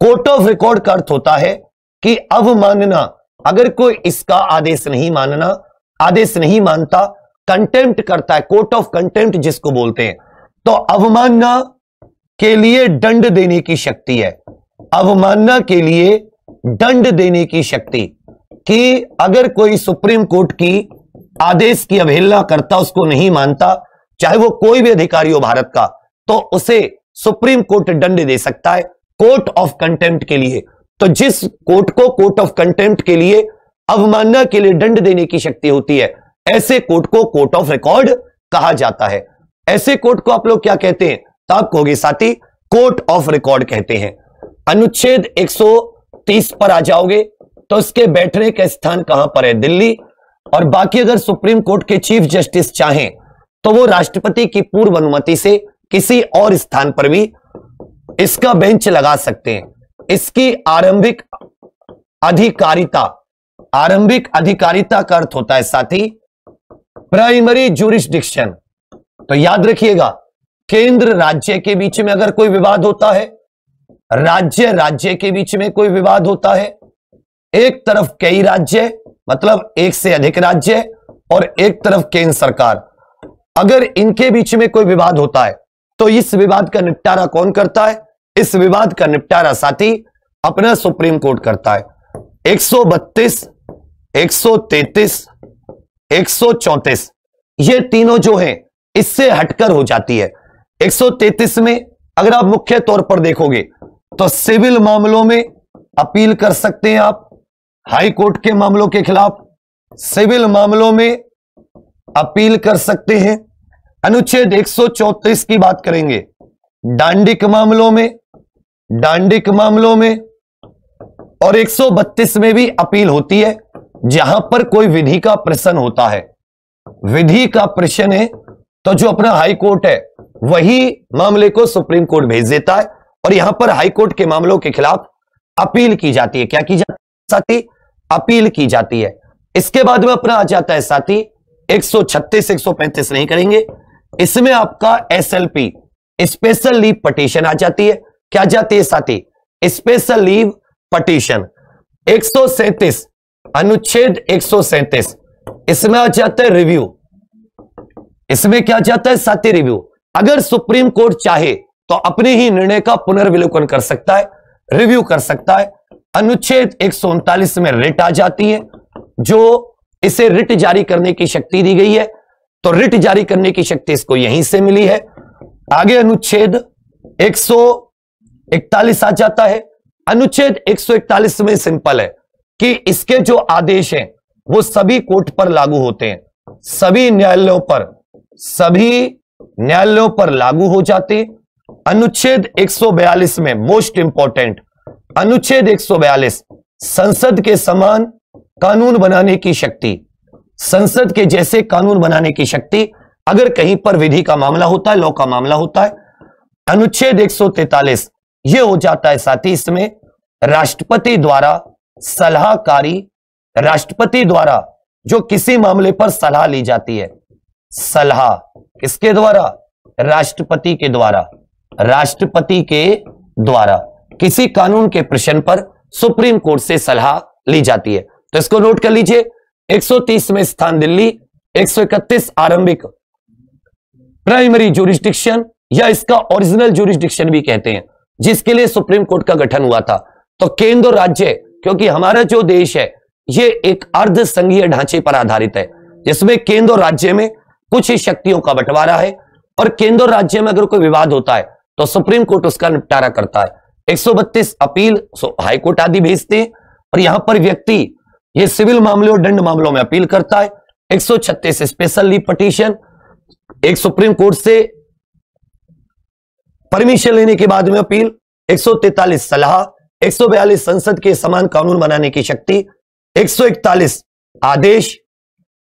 Court of record का अर्थ होता है कि अवमानना अगर कोई इसका आदेश नहीं मानना, आदेश नहीं मानता कंटेम्प्ट करता है कोर्ट ऑफ़ कंटेम्प्ट जिसको बोलते हैं तो अवमानना के लिए दंड देने की शक्ति है। अवमानना के लिए दंड देने की शक्ति कि अगर कोई सुप्रीम कोर्ट की आदेश की अवहेलना करता, उसको नहीं मानता, चाहे वो कोई भी अधिकारी हो भारत का तो उसे सुप्रीम कोर्ट दंड दे सकता है कोर्ट ऑफ़ कंटेम्प्ट के लिए। तो जिस कोर्ट को कोर्ट ऑफ़ कंटेम्प्ट के लिए अवमानना के लिए दंड देने की शक्ति होती है, ऐसे कोर्ट को कोर्ट ऑफ़ रिकॉर्ड कहा जाता है। ऐसे कोर्ट को आप लोग क्या कहते हैं? तो आप कहोगे साथी, कोर्ट ऑफ़ रिकॉर्ड कहते हैं। अनुच्छेद 130 पर आ जाओगे तो उसके बैठने का स्थान कहाँ पर है? दिल्ली। और बाकी अगर सुप्रीम कोर्ट के चीफ जस्टिस चाहें तो वो राष्ट्रपति की पूर्व अनुमति से किसी और स्थान पर भी इसका बेंच लगा सकते हैं। इसकी आरंभिक अधिकारिता आरंभिक अधिकारिता का अर्थ होता है साथी प्राइमरी जूरिस्डिक्शन तो याद रखिएगा, केंद्र राज्य के बीच में अगर कोई विवाद होता है राज्य राज्य के बीच में कोई विवाद होता है? एक तरफ़ कई राज्य मतलब एक से अधिक राज्य और एक तरफ़ केंद्र सरकार। अगर इनके बीच में कोई विवाद होता है तो इस विवाद का निपटारा कौन करता है? इस विवाद का निपटारा साथी अपना सुप्रीम कोर्ट करता है। 132, 133, 134 ये तीनों जो हैं इससे हटकर हो जाती है। 133 में अगर आप मुख्य तौर पर देखोगे तो सिविल मामलों में अपील कर सकते हैं आप, हाई कोर्ट के मामलों के खिलाफ सिविल मामलों में अपील कर सकते हैं। अनुच्छेद 134 की बात करेंगे। डांडिक मामलों में, डांडिक मामलों में और 132 में भी अपील होती है, जहाँ पर कोई विधि का प्रश्न होता है। विधि का प्रश्न है तो जो अपना हाई कोर्ट है, वही मामले को सुप्रीम कोर्ट भेज देता है। और यहाँ पर हाईकोर्ट के मामलों के खिलाफ अपील की जाती है। क्या की जाती है? साथी, अपील की जाती है। इसके बाद में अपना आ जाता है साथी 136 135 नहीं करेंगे। इसमें आपका एसएलपी स्पेशल लीव पटिशन आ जाती है। क्या जाती है साथी? स्पेशल लीव पटिशन एक अनुच्छेद एक सौ सैंतीस। इसमें आ जाता है रिव्यू इसमें क्या जाता है साथी रिव्यू अगर सुप्रीम कोर्ट चाहे तो अपने ही निर्णय का पुनर्विलोकन कर सकता है रिव्यू कर सकता है। अनुच्छेद एक सौ उनतालीस में रिट आ जाती है, जो इसे रिट जारी करने की शक्ति दी गई है। तो रिट जारी करने की शक्ति इसको यहीं से मिली है। आगे अनुच्छेद 141 आ जाता है। अनुच्छेद 141 में सिंपल है कि इसके जो आदेश हैं, वो सभी कोर्ट पर लागू होते हैं। सभी न्यायालयों पर, सभी न्यायालयों पर लागू हो जाते अनुच्छेद 142 में मोस्ट इंपॉर्टेंट अनुच्छेद 142 संसद के समान कानून बनाने की शक्ति। संसद के जैसे कानून बनाने की शक्ति अगर कहीं पर विधि का मामला होता है, लॉ का मामला होता है, अनुच्छेद 143 यह हो जाता है साथ इसमें राष्ट्रपति द्वारा सलाहकारी, राष्ट्रपति द्वारा जो किसी मामले पर सलाह ली जाती है, सलाह किसके द्वारा? राष्ट्रपति के द्वारा। राष्ट्रपति के द्वारा, किसी कानून के प्रश्न पर सुप्रीम कोर्ट से सलाह ली जाती है। तो इसको नोट कर लीजिए। 130 में स्थान दिल्ली 131 आरंभिक प्राइमरी जुरिस्डिक्शन या इसका ओरिजिनल जुरिस्डिक्शन भी कहते हैं, जिसके लिए सुप्रीम कोर्ट का गठन हुआ था। तो केंद्र और राज्य, क्योंकि हमारा जो देश है, ये एक अर्ध संघीय ढांचे पर आधारित है। जिसमें केंद्र और राज्य में कुछ ही शक्तियों का बंटवारा है, और केंद्र और राज्य में अगर कोई विवाद होता है तो सुप्रीम कोर्ट उसका निपटारा करता है। 132 अपील हाईकोर्ट आदि भेजते हैं, और यहाँ पर व्यक्ति ये सिविल मामले और दंड मामलों में अपील करता है। 136 स्पेशल लीव पटिशन एक सुप्रीम कोर्ट से परमिशन लेने के बाद में अपील 143 सलाह 142 संसद के समान कानून बनाने की शक्ति 141 आदेश,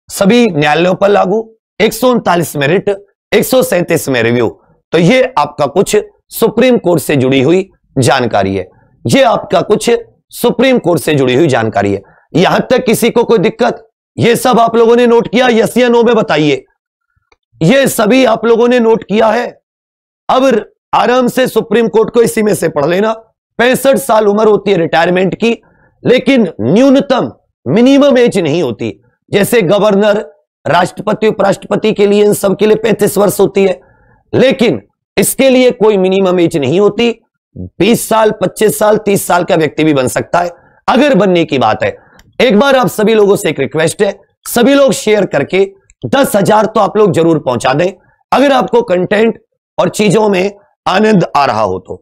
सभी न्यायालयों पर लागू, एक सौ उनतालीस में रिट एक सौ सैंतीस में रिव्यू तो ये आपका कुछ सुप्रीम कोर्ट से जुड़ी हुई जानकारी है। ये आपका कुछ सुप्रीम कोर्ट से जुड़ी हुई जानकारी है। यहाँ तक किसी को कोई दिक्कत? ये सब आप लोगों ने नोट किया? यस या नो में बताइए। ये सभी आप लोगों ने नोट किया है? अब आराम से सुप्रीम कोर्ट को इसी में से पढ़ लेना। पैंसठ साल उम्र होती है रिटायरमेंट की, लेकिन न्यूनतम मिनिमम एज नहीं होती। जैसे गवर्नर, राष्ट्रपति, उपराष्ट्रपति के लिए इन सब के लिए पैंतीस वर्ष होती है। लेकिन इसके लिए कोई मिनिमम एज नहीं होती। 20 साल 25 साल 30 साल का व्यक्ति भी बन सकता है। अगर बनने की बात है एक बार आप सभी लोगों से एक रिक्वेस्ट है सभी लोग शेयर करके दस हज़ार तो आप लोग ज़रूर पहुँचा दें। अगर आपको कंटेंट और चीज़ों में आनंद आ रहा हो तो,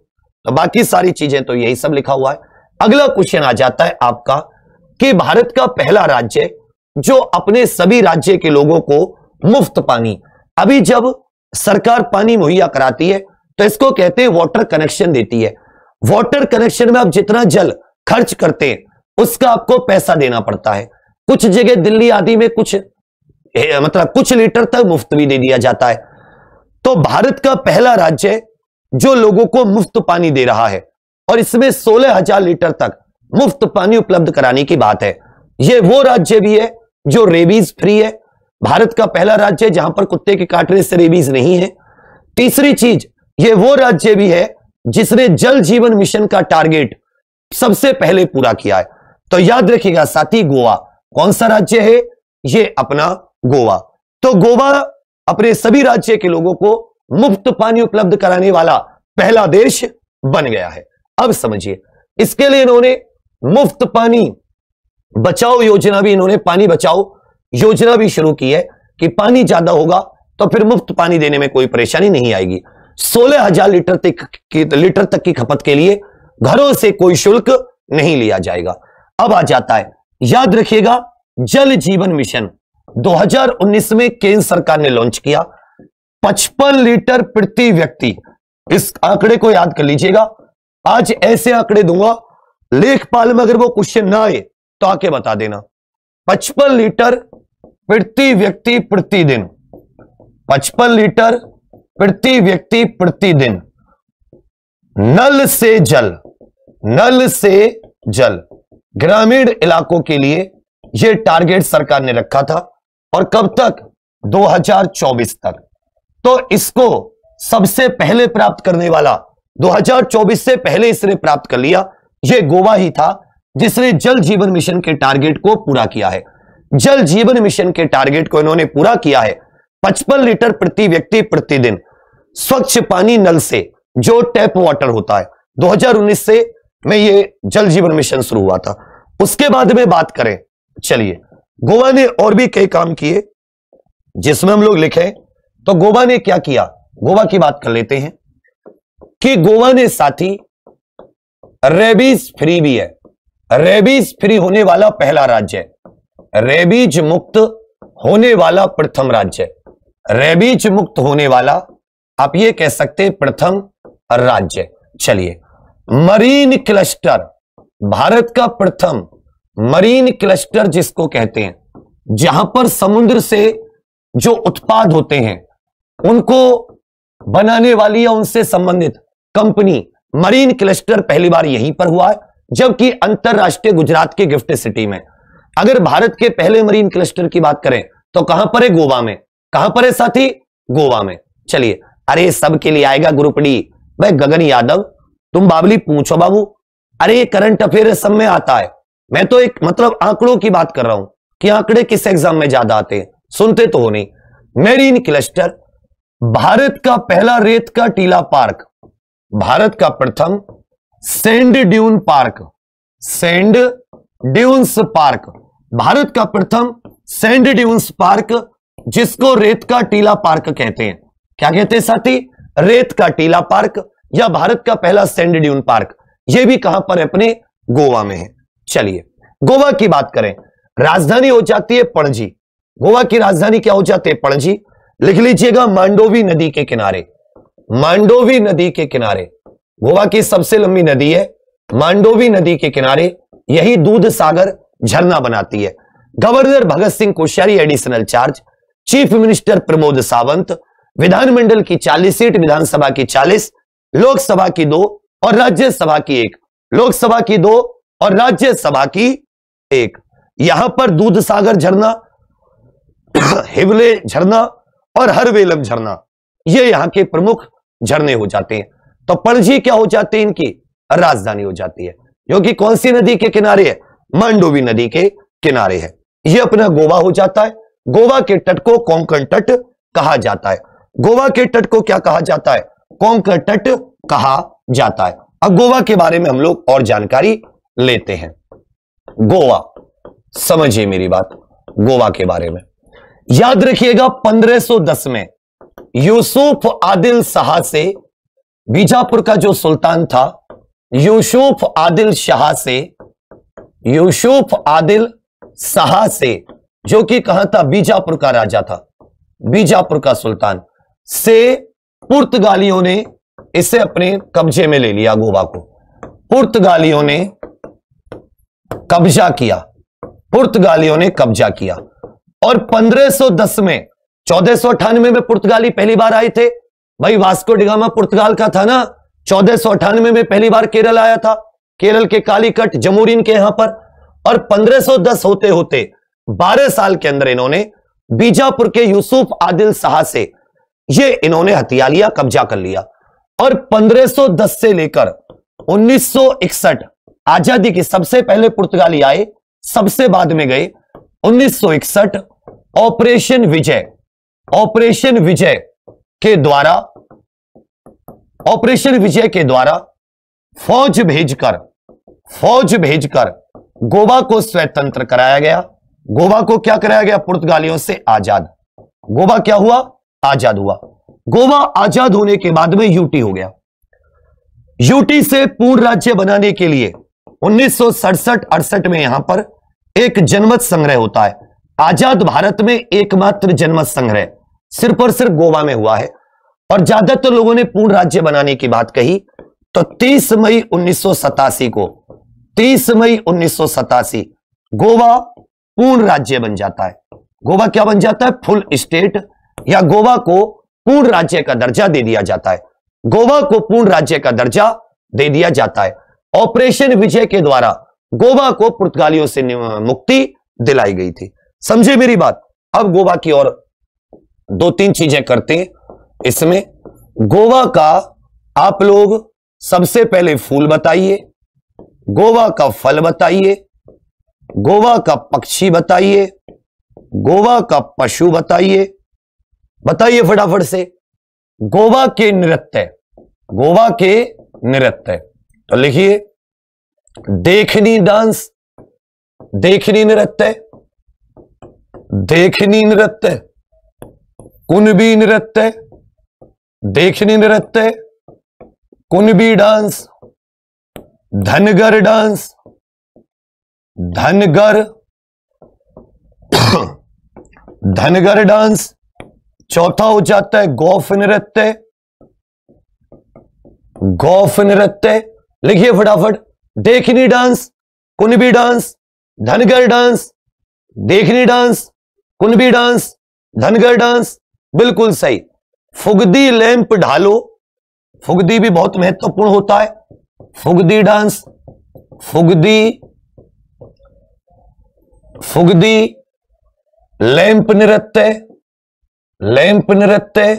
तो बाकी सारी चीज़ें तो यही सब लिखा हुआ है। अगला क्वेश्चन आ जाता है आपका कि भारत का पहला राज्य जो अपने सभी राज्य के लोगों को मुफ़्त पानी। अभी जब सरकार पानी मुहैया कराती है तो इसको कहते हैं वाटर कनेक्शन देती है। वाटर कनेक्शन में आप जितना जल खर्च करते हैं, उसका आपको पैसा देना पड़ता है। कुछ जगह दिल्ली आदि में कुछ मतलब कुछ लीटर तक मुफ़्त भी दे दिया जाता है। तो भारत का पहला राज्य जो लोगों को मुफ़्त पानी दे रहा है, और इसमें सोलह हज़ार लीटर तक मुफ़्त पानी उपलब्ध कराने की बात है। यह वो राज्य भी है जो रेबीज फ्री है भारत का पहला राज्य है जहाँ पर कुत्ते के काटने से रेबीज नहीं है। तीसरी चीज़ यह वो राज्य भी है जिसने जल जीवन मिशन का टारगेट सबसे पहले पूरा किया है। तो याद रखिएगा साथी, गोवा कौन सा राज्य है? ये अपना गोवा। तो गोवा अपने सभी राज्य के लोगों को मुफ़्त पानी उपलब्ध कराने वाला पहला देश बन गया है। अब समझिए, इसके लिए इन्होंने मुफ़्त पानी बचाओ योजना भी इन्होंने, पानी बचाओ योजना भी शुरू की है कि पानी ज़्यादा होगा तो फिर मुफ़्त पानी देने में कोई परेशानी नहीं आएगी। सोलह हज़ार लीटर तक की, लीटर तक की खपत के लिए घरों से कोई शुल्क नहीं लिया जाएगा। अब आ जाता है। याद रखिएगा, जल जीवन मिशन। 2019 में केंद्र सरकार ने लॉन्च किया। 55 लीटर प्रति व्यक्ति। इस आंकड़े को याद कर लीजिएगा। आज ऐसे आंकड़े दूँगा। लेखपाल में अगर वो क्वेश्चन ना आए तो आके बता देना। पचपन लीटर प्रति व्यक्ति प्रतिदिन पचपन लीटर प्रति व्यक्ति प्रतिदिन नल से जल, नल से जल। ग्रामीण इलाकों के लिए यह टारगेट सरकार ने रखा था और कब तक? 2024 तक। तो इसको सबसे पहले प्राप्त करने वाला 2024 से पहले इसने प्राप्त कर लिया यह गोवा ही था। जिसने जल जीवन मिशन के टारगेट को पूरा किया है। जल जीवन मिशन के टारगेट को इन्होंने पूरा किया है। 55 लीटर प्रति व्यक्ति प्रतिदिन स्वच्छ पानी नल से, जो टैप वाटर होता है। 2019 से में ये जल जीवन मिशन शुरू हुआ था। उसके बाद में बात करें, चलिए। गोवा ने और भी कई काम किए, जिसमें हम लोग लिखे। तो गोवा ने क्या किया? गोवा की बात कर लेते हैं कि गोवा ने साथी, रेबीज फ्री भी है। रेबीज फ्री होने वाला पहला राज्य है। रेबीज मुक्त होने वाला प्रथम राज्य है। रेबीज मुक्त होने वाला, आप ये कह सकते हैं, प्रथम राज्य चलिए, मरीन क्लस्टर, भारत का प्रथम मरीन क्लस्टर जिसको कहते हैं, जहाँ पर समुद्र से जो उत्पाद होते हैं, उनको बनाने वाली या उनसे संबंधित कंपनी मरीन क्लस्टर पहली बार यहीं पर हुआ है। जबकि अंतरराष्ट्रीय गुजरात के गिफ्ट सिटी में। अगर भारत के पहले मरीन क्लस्टर की बात करें तो कहाँ पर है गोवा में? कहाँ पर है साथी? गोवा में। चलिए, अरे सबके लिए आएगा ग्रुप डी भाई गगन यादव, तुम बाबली पूछो बाबू। अरे करंट अफेयर सब में आता है। मैं तो एक मतलब आंकड़ों की बात कर रहा हूँ कि आंकड़े किस एग्ज़ाम में ज़्यादा आते हैं। सुनते तो हो नहीं। मेरीन क्लस्टर, भारत का पहला रेत का टीला पार्क। भारत का प्रथम sand dune park. Sand dunes park. Bharat का प्रथम सेंड ड्यून्स पार्क, जिसको रेत का टीला पार्क कहते हैं। क्या कहते हैं साथी? रेत का टीला पार्क या भारत का पहला सेंड ड्यून पार्क। यह भी कहाँ पर है? अपने गोवा में है। चलिए, गोवा की बात करें। राजधानी हो जाती है पणजी। गोवा की राजधानी क्या हो जाती है? पणजी। लिख लीजिएगा, मांडोवी नदी के किनारे। मांडोवी नदी के किनारे। गोवा की सबसे लंबी नदी है, मांडोवी नदी के किनारे यही दूध सागर झरना बनाती है। Governor Bhagat Singh Koshyari, additional charge, chief minister Pramod Sawant, विधानमंडल की 40 सीट, विधानसभा की 40 लोकसभा की दो और राज्यसभा की एक। लोकसभा की दो और राज्यसभा की एक। यहाँ पर दूध सागर झरना, [coughs] हिवले झरना और हरवेलम झरना, ये यहाँ के प्रमुख झरने हो जाते हैं। तो पणजी क्या हो जाती है इनकी? राजधानी हो जाती है। जो कि कौन सी नदी के किनारे है? मंडोवी नदी के किनारे है। ये अपना गोवा हो जाता है। गोवा के तट को कोंकण तट कहा जाता है। गोवा के तट को क्या कहा जाता है? कोंकण तट कहा जाता है। अब गोवा के बारे में हम लोग और जानकारी लेते हैं। गोवा, समझिए मेरी बात, गोवा के बारे में। याद रखिएगा 1510 में यूसुफ आदिल शाह से बीजापुर का जो सुल्तान था, यूसुफ आदिल शाह से, यूसुफ आदिल शाह से, जो कि कहा था? बीजापुर का राजा था। बीजापुर का सुल्तान। से पुर्तगालियों ने इसे अपने कब्जे में ले लिया, गोवा को। पुर्तगालियों ने कब्जा किया। पुर्तगालियों ने कब्जा किया। और 1510 में, चौदह में पुर्तगाली पहली बार आए थे। भाई वास्को डिगामा पुर्तगाल का था ना? चौदह सौ अठानवे में पहली बार केरल आया था। केरल के कालीकट जमूरिन के यहाँ पर। और 1510 होते होते 12 साल के अंदर इन्होंने बीजापुर के यूसुफ आदिल शाह से ये इन्होंने हथिया लिया, कब्जा कर लिया। और 1510 से लेकर 1961 आज़ादी की सबसे पहले पुर्तगाली आए, सबसे बाद में गए 1961 ऑपरेशन विजय। ऑपरेशन विजय के द्वारा, ऑपरेशन विजय के द्वारा फौज भेजकर फौज भेजकर गोवा को स्वतंत्र कराया गया। गोवा को क्या कराया गया? पुर्तगालियों से आज़ाद। गोवा क्या हुआ? आज़ाद हुआ। गोवा आज़ाद होने के बाद में यूटी हो गया। यूटी से पूर्ण राज्य बनाने के लिए उन्नीस सौ में यहाँ पर एक जनमत संग्रह होता है। आज़ाद भारत में एकमात्र जनमत संग्रह। सिर्फ़ और सिर्फ़ गोवा में हुआ है। और ज़्यादातर तो लोगों ने पूर्ण राज्य बनाने की बात कही तो 30 मई उन्नीस सौ सतासी को 30 मई उन्नीस सौ सतासी, गोवा पूर्ण राज्य बन जाता है। गोवा क्या बन जाता है? फुल स्टेट, या गोवा को पूर्ण राज्य का दर्जा दे दिया जाता है। गोवा को पूर्ण राज्य का दर्जा दे दिया जाता है। ऑपरेशन विजय के द्वारा गोवा को पुर्तगालियों से मुक्ति दिलाई गई थी। समझे मेरी बात? अब गोवा की और दो तीन चीज़ें करते हैं। इसमें गोवा का आप लोग सबसे पहले फूल बताइए, गोवा का फल बताइए, गोवा का पक्षी बताइए, गोवा का पशु बताइए। बताइए फटाफट से। गोवा के नृत्य गोवा के नृत्य तो लिखिए, देखनी डांस, देखनी नृत्य देखनी नृत्य। कुनबी नृत्य देखनी नृत्य Kunbi dance, Dhangar dance, Dhangar Dhangar dance, चौथा हो जाता है गौफ नृत्य गौफ नृत्य लिखिए फटाफट Dekhni dance Kunbi dance, Dhangar dance Dekhni dance Kunbi dance, Dhangar dance बिल्कुल सही। फुगदी लैंप ढालो। फुगदी भी बहुत महत्वपूर्ण होता है। फुगदी डांस, फुगदी फुगदी लैंप नृत्य लैंप नृत्य,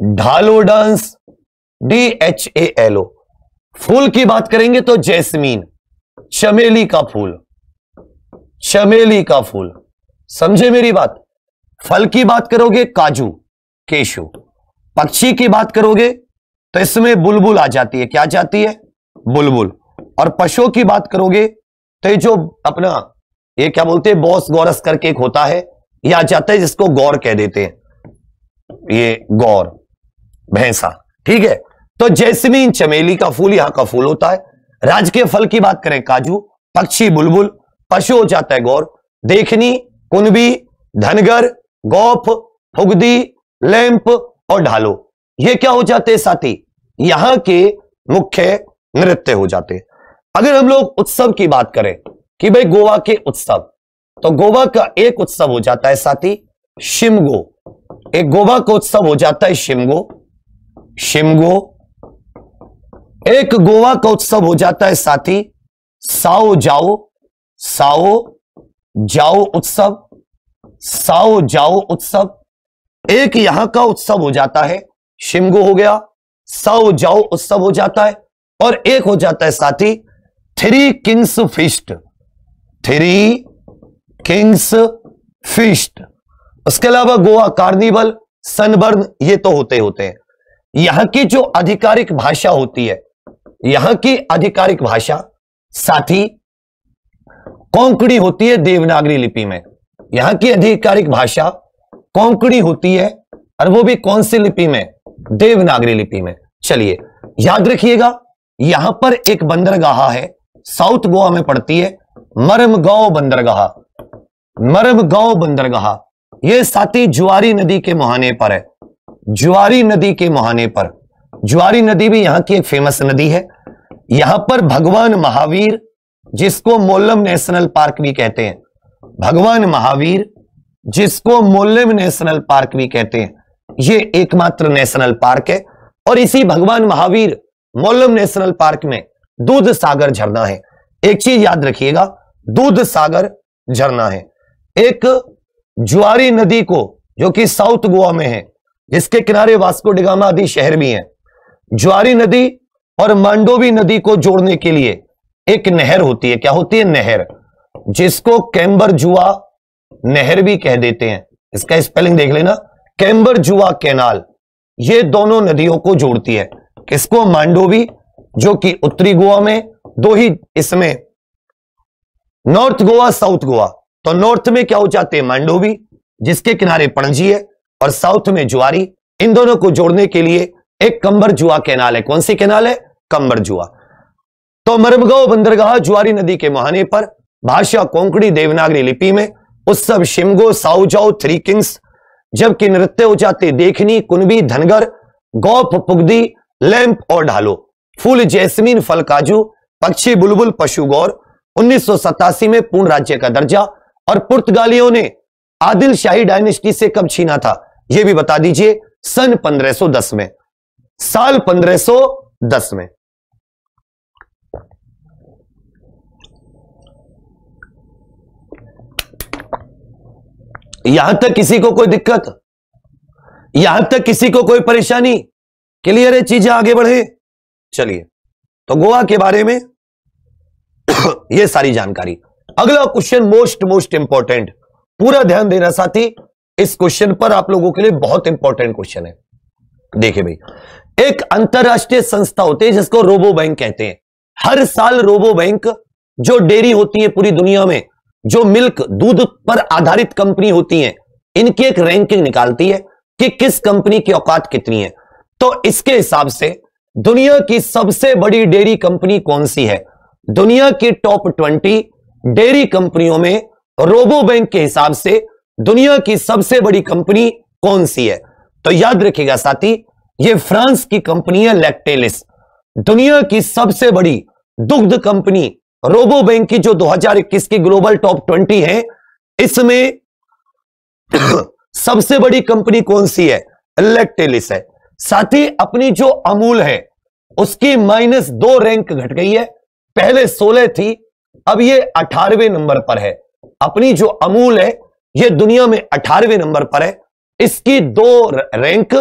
Dhalo dance D H A L O फूल की बात करेंगे तो जैस्मीन, चमेली का फूल, चमेली का फूल। समझे मेरी बात? फल की बात करोगे, काजू, केशु। पक्षी की बात करोगे तो इसमें बुलबुल आ जाती है। क्या जाती है? बुलबुल। और पशुओं की बात करोगे तो ये जो अपना, ये क्या बोलते हैं, बॉस गौरस करके एक होता है, ये आ जाता है जिसको गौर कह देते हैं। ये गौर, भैंसा। ठीक है? तो जैसमीन चमेली का फूल, यहाँ का फूल होता है। राज के फल की बात करें, काजू, पक्षी, बुलबुल, पशु हो जाता है गौर। देखनी, कुनबी, धनगर गौफ, फुगदी, लैंप और ढालो। ये क्या हो जाते हैं साथी? यहाँ के मुख्य नृत्य हो जाते हैं। अगर हम लोग उत्सव की बात करें कि भाई गोवा के उत्सव तो गोवा का एक उत्सव हो जाता है साथी, शिमगो। एक गोवा का उत्सव हो जाता है शिमगो। शिमगो। एक गोवा का उत्सव हो जाता है साथी, साओ जाओ साओ जाओ उत्सव। साओ जाओ उत्सव। एक यहाँ का उत्सव हो जाता है, शिमगो हो गया, साओ जाओ उत्सव हो जाता है, और एक हो जाता है साथी, three kings feast. Three kings feast. उसके अलावा गोवा कार्निवल, सनबर्न, ये तो होते होते हैं। यहाँ की जो आधिकारिक भाषा होती है, यहाँ की आधिकारिक भाषा, साथी, कोंकणी होती है देवनागरी लिपि में। यहाँ की आधिकारिक भाषा कोंकणी होती है, और वो भी कौन सी लिपि में? देवनागरी लिपि में। चलिए, याद रखिएगा, यहाँ पर एक बंदरगाह है, साउथ गोवा में पड़ती है, मरमगांव बंदरगाह। मरमगांव बंदरगाह यह साथी जुआरी नदी के मुहाने पर है। जुआरी नदी के मुहाने पर। जुआरी नदी भी यहाँ की एक फ़ेमस नदी है। यहाँ पर भगवान महावीर, जिसको मोलम नेशनल पार्क भी कहते हैं भगवान महावीर, जिसको मोल्लम नेशनल पार्क भी कहते हैं, ये एकमात्र नेशनल पार्क है। और इसी भगवान महावीर मोल्लम नेशनल पार्क में दूध सागर झरना है। एक चीज़ याद रखिएगा, दूध सागर झरना है। एक ज्वारी नदी को, जो कि साउथ गोवा में है, जिसके किनारे वास्को डिगामा आदि शहर भी हैं ज्वारी नदी और मांडोवी नदी को जोड़ने के लिए एक नहर होती है। क्या होती है? नहर। जिसको कैम्बर जुआ नहर भी कह देते हैं। इसका स्पेलिंग देख लेना। कैम्बर जुआ कैनाल। ये दोनों नदियों को जोड़ती है। किसको? मांडोवी जो कि उत्तरी गोवा में, दो ही इसमें। North Goa, south Goa. तो नॉर्थ में क्या हो जाते हैं? मांडोवी जिसके किनारे पणजी है, और साउथ में जुआरी इन दोनों को जोड़ने के लिए एक कंबर जुआ कैनाल है। कौन सी कैनाल है? कंबर जुआ। तो मरमगांव बंदरगाह जुआरी नदी के मुहाने पर भाषा कोंकणी देवनागरी लिपि में, उत्सव शिमगो साउजाओ थ्री किंग्स जबकि नृत्य जाते देखनी, कुनबी, धनगर, गौप, पुगदी, लैंप और ढालो। फूल जैस्मीन, फल काजू, पक्षी, बुलबुल, पशु गौर, उन्नीस सौ सतासी में पूर्ण राज्य का दर्जा, और पुर्तगालियों ने आदिल शाही डायनेस्टी से कब छीना था यह भी बता दीजिए, सन 1510 में। साल 1510 में। यहाँ तक किसी को कोई दिक्कत? यहाँ तक किसी को कोई परेशानी? क्लियर है? चीज़ें आगे बढ़े? चलिए। तो गोवा के बारे में [coughs] यह सारी जानकारी। अगला क्वेश्चन मोस्ट मोस्ट इंपॉर्टेंट पूरा ध्यान देना साथी, इस क्वेश्चन पर आप लोगों के लिए बहुत इंपॉर्टेंट क्वेश्चन है। देखिए भाई, एक अंतरराष्ट्रीय संस्था होती है जिसको रोबो बैंक कहते हैं। हर साल रोबो बैंक जो डेयरी होती है पूरी दुनिया में जो मिल्क, दूध पर आधारित कंपनी होती है, इनकी एक रैंकिंग निकालती है कि किस कंपनी की औकात कितनी है। तो इसके हिसाब से दुनिया की सबसे बड़ी डेयरी कंपनी कौन सी है? दुनिया की टॉप ट्वेंटी डेयरी कंपनियों में रोबो बैंक के हिसाब से दुनिया की सबसे बड़ी कंपनी कौन सी है? तो याद रखिएगा साथी, ये फ्रांस की कंपनी है लैक्टेलिस दुनिया की सबसे बड़ी दुग्ध कंपनी रोबो बैंक की जो 2021 की ग्लोबल टॉप 20 है, इसमें सबसे बड़ी कंपनी कौन सी है? लैक्टेलिस है। साथ ही अपनी जो अमूल है, उसकी माइनस दो रैंक घट गई है। पहले 16 थी, अब ये अठारहवें नंबर पर है। अपनी जो अमूल है, ये दुनिया में अठारहवें नंबर पर है। इसकी दो रैंक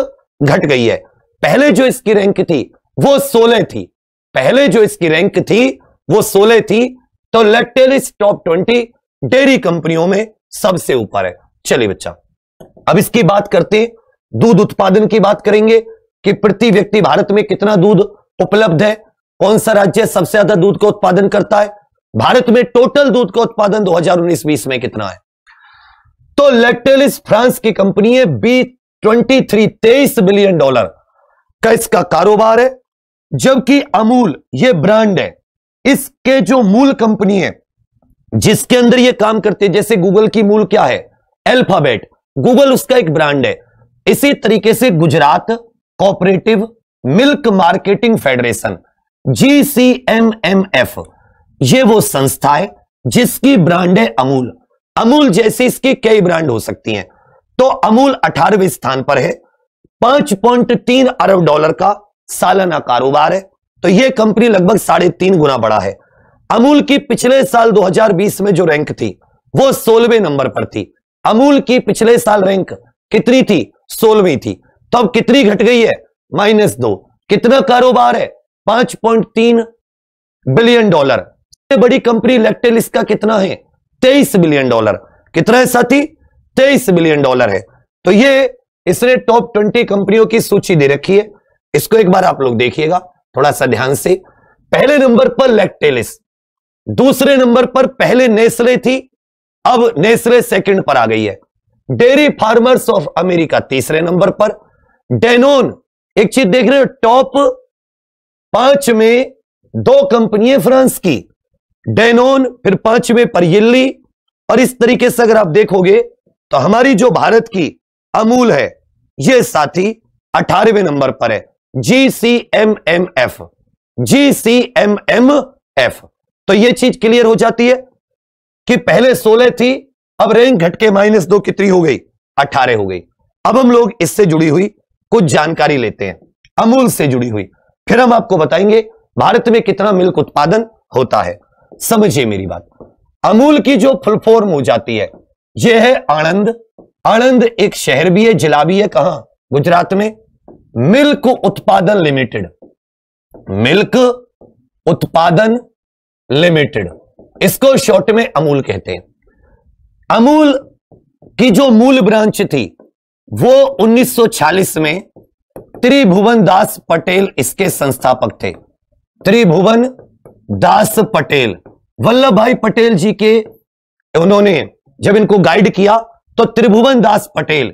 घट गई है। पहले जो इसकी रैंक थी, वो 16 थी। पहले जो इसकी रैंक थी वो 16 थी तो लेटेलिस टॉप 20 डेयरी कंपनियों में सबसे ऊपर है। चलिए बच्चा, अब इसकी बात करते दूध उत्पादन की बात करेंगे कि प्रति व्यक्ति भारत में कितना दूध उपलब्ध है, कौन सा राज्य सबसे ज़्यादा दूध का उत्पादन करता है, भारत में टोटल दूध का उत्पादन 2019-20 में कितना है। तो लेटेलिस फ्रांस की कंपनी है बी ट्वेंटी थ्री तेईस बिलियन डॉलर का इसका कारोबार है, जबकि अमूल ये ब्रांड है। इसके जो मूल कंपनी है, जिसके अंदर ये काम करते हैं, जैसे गूगल की मूल क्या है? अल्फ़ाबेट गूगल उसका एक ब्रांड है। इसी तरीके से Gujarat cooperative milk marketing federation GCMMF ये वो संस्था है, जिसकी ब्रांड है अमूल। अमूल जैसे इसकी कई ब्रांड हो सकती हैं। तो अमूल अठारहवें स्थान पर है। पाँच पॉइंट तीन अरब डॉलर का सालाना कारोबार है। तो यह कंपनी लगभग साढ़े तीन गुना बड़ा है। अमूल की पिछले साल 2020 में जो रैंक थी, वो सोलहवें नंबर पर थी। अमूल की पिछले साल रैंक कितनी थी? सोलहवीं थी। तो अब कितनी घट गई है? माइनस दो। कितना कारोबार है? पाँच पॉइंट तीन बिलियन डॉलर। बड़ी कंपनी लेक्टेलिस का कितना है? तेईस बिलियन डॉलर। कितना है साथी? तेईस बिलियन डॉलर है। तो ये इसने टॉप ट्वेंटी कंपनियों की सूची दे रखी है। इसको एक बार आप लोग देखिएगा। थोड़ा सा ध्यान से। पहले नंबर पर लेक्टेलिस, दूसरे नंबर पर पहले नेस्ले थी, अब नेस्ले सेकंड पर आ गई है। डेयरी फार्मर्स ऑफ़ अमेरिका तीसरे नंबर पर। डेनोन, एक चीज़ देख रहे हो, टॉप पाँच में दो कंपनी है फ्रांस की, डेनोन, फिर पाँचवें पर यिल्ली। और इस तरीके से अगर आप देखोगे तो हमारी जो भारत की अमूल है, ये साथी अठारहवें नंबर पर है। G C M M F G C M M F तो ये चीज़ क्लियर हो जाती है कि पहले सोलह थी, अब रैंक घटके माइनस दो कितनी हो गई, अठारह हो गई। अब हम लोग इससे जुड़ी हुई कुछ जानकारी लेते हैं, अमूल से जुड़ी हुई। फिर हम आपको बताएँगे भारत में कितना मिल्क उत्पादन होता है। समझिए मेरी बात। अमूल की जो फुल फॉर्म हो जाती है यह है आणंद आणंद एक शहर भी है, जिला भी है, कहाँ? गुजरात में। मिल्क उत्पादन लिमिटेड। मिल्क उत्पादन लिमिटेड। इसको शॉर्ट में अमूल कहते हैं। अमूल की जो मूल ब्रांच थी, वो 1946 में त्रिभुवन दास पटेल इसके संस्थापक थे। त्रिभुवन दास पटेल वल्लभ भाई पटेल जी के उन्होंने जब इनको गाइड किया तो त्रिभुवन दास पटेल,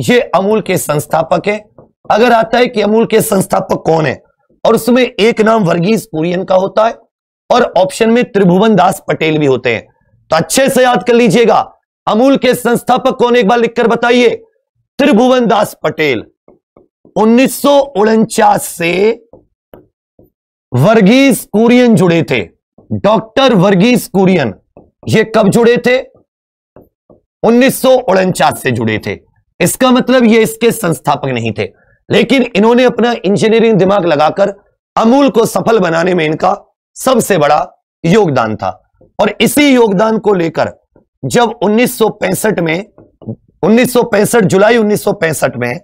ये अमूल के संस्थापक है। अगर आता है कि अमूल के संस्थापक कौन है, और उसमें एक नाम वर्गीज कुरियन का होता है, और ऑप्शन में त्रिभुवन दास पटेल भी होते हैं। तो अच्छे से याद कर लीजिएगा, अमूल के संस्थापक कौन एक बार लिखकर बताइए। त्रिभुवन दास पटेल, उन्नीस सौ उनचास से वर्गीज कुरियन जुड़े थे। डॉक्टर वर्गीज कुरियन, ये कब जुड़े थे? उन्नीस सौ उनचास से जुड़े थे। इसका मतलब ये इसके संस्थापक नहीं थे। लेकिन इन्होंने अपना इंजीनियरिंग दिमाग लगाकर अमूल को सफल बनाने में इनका सबसे बड़ा योगदान था। और इसी योगदान को लेकर जब 1965 में 1965 जुलाई 1965 में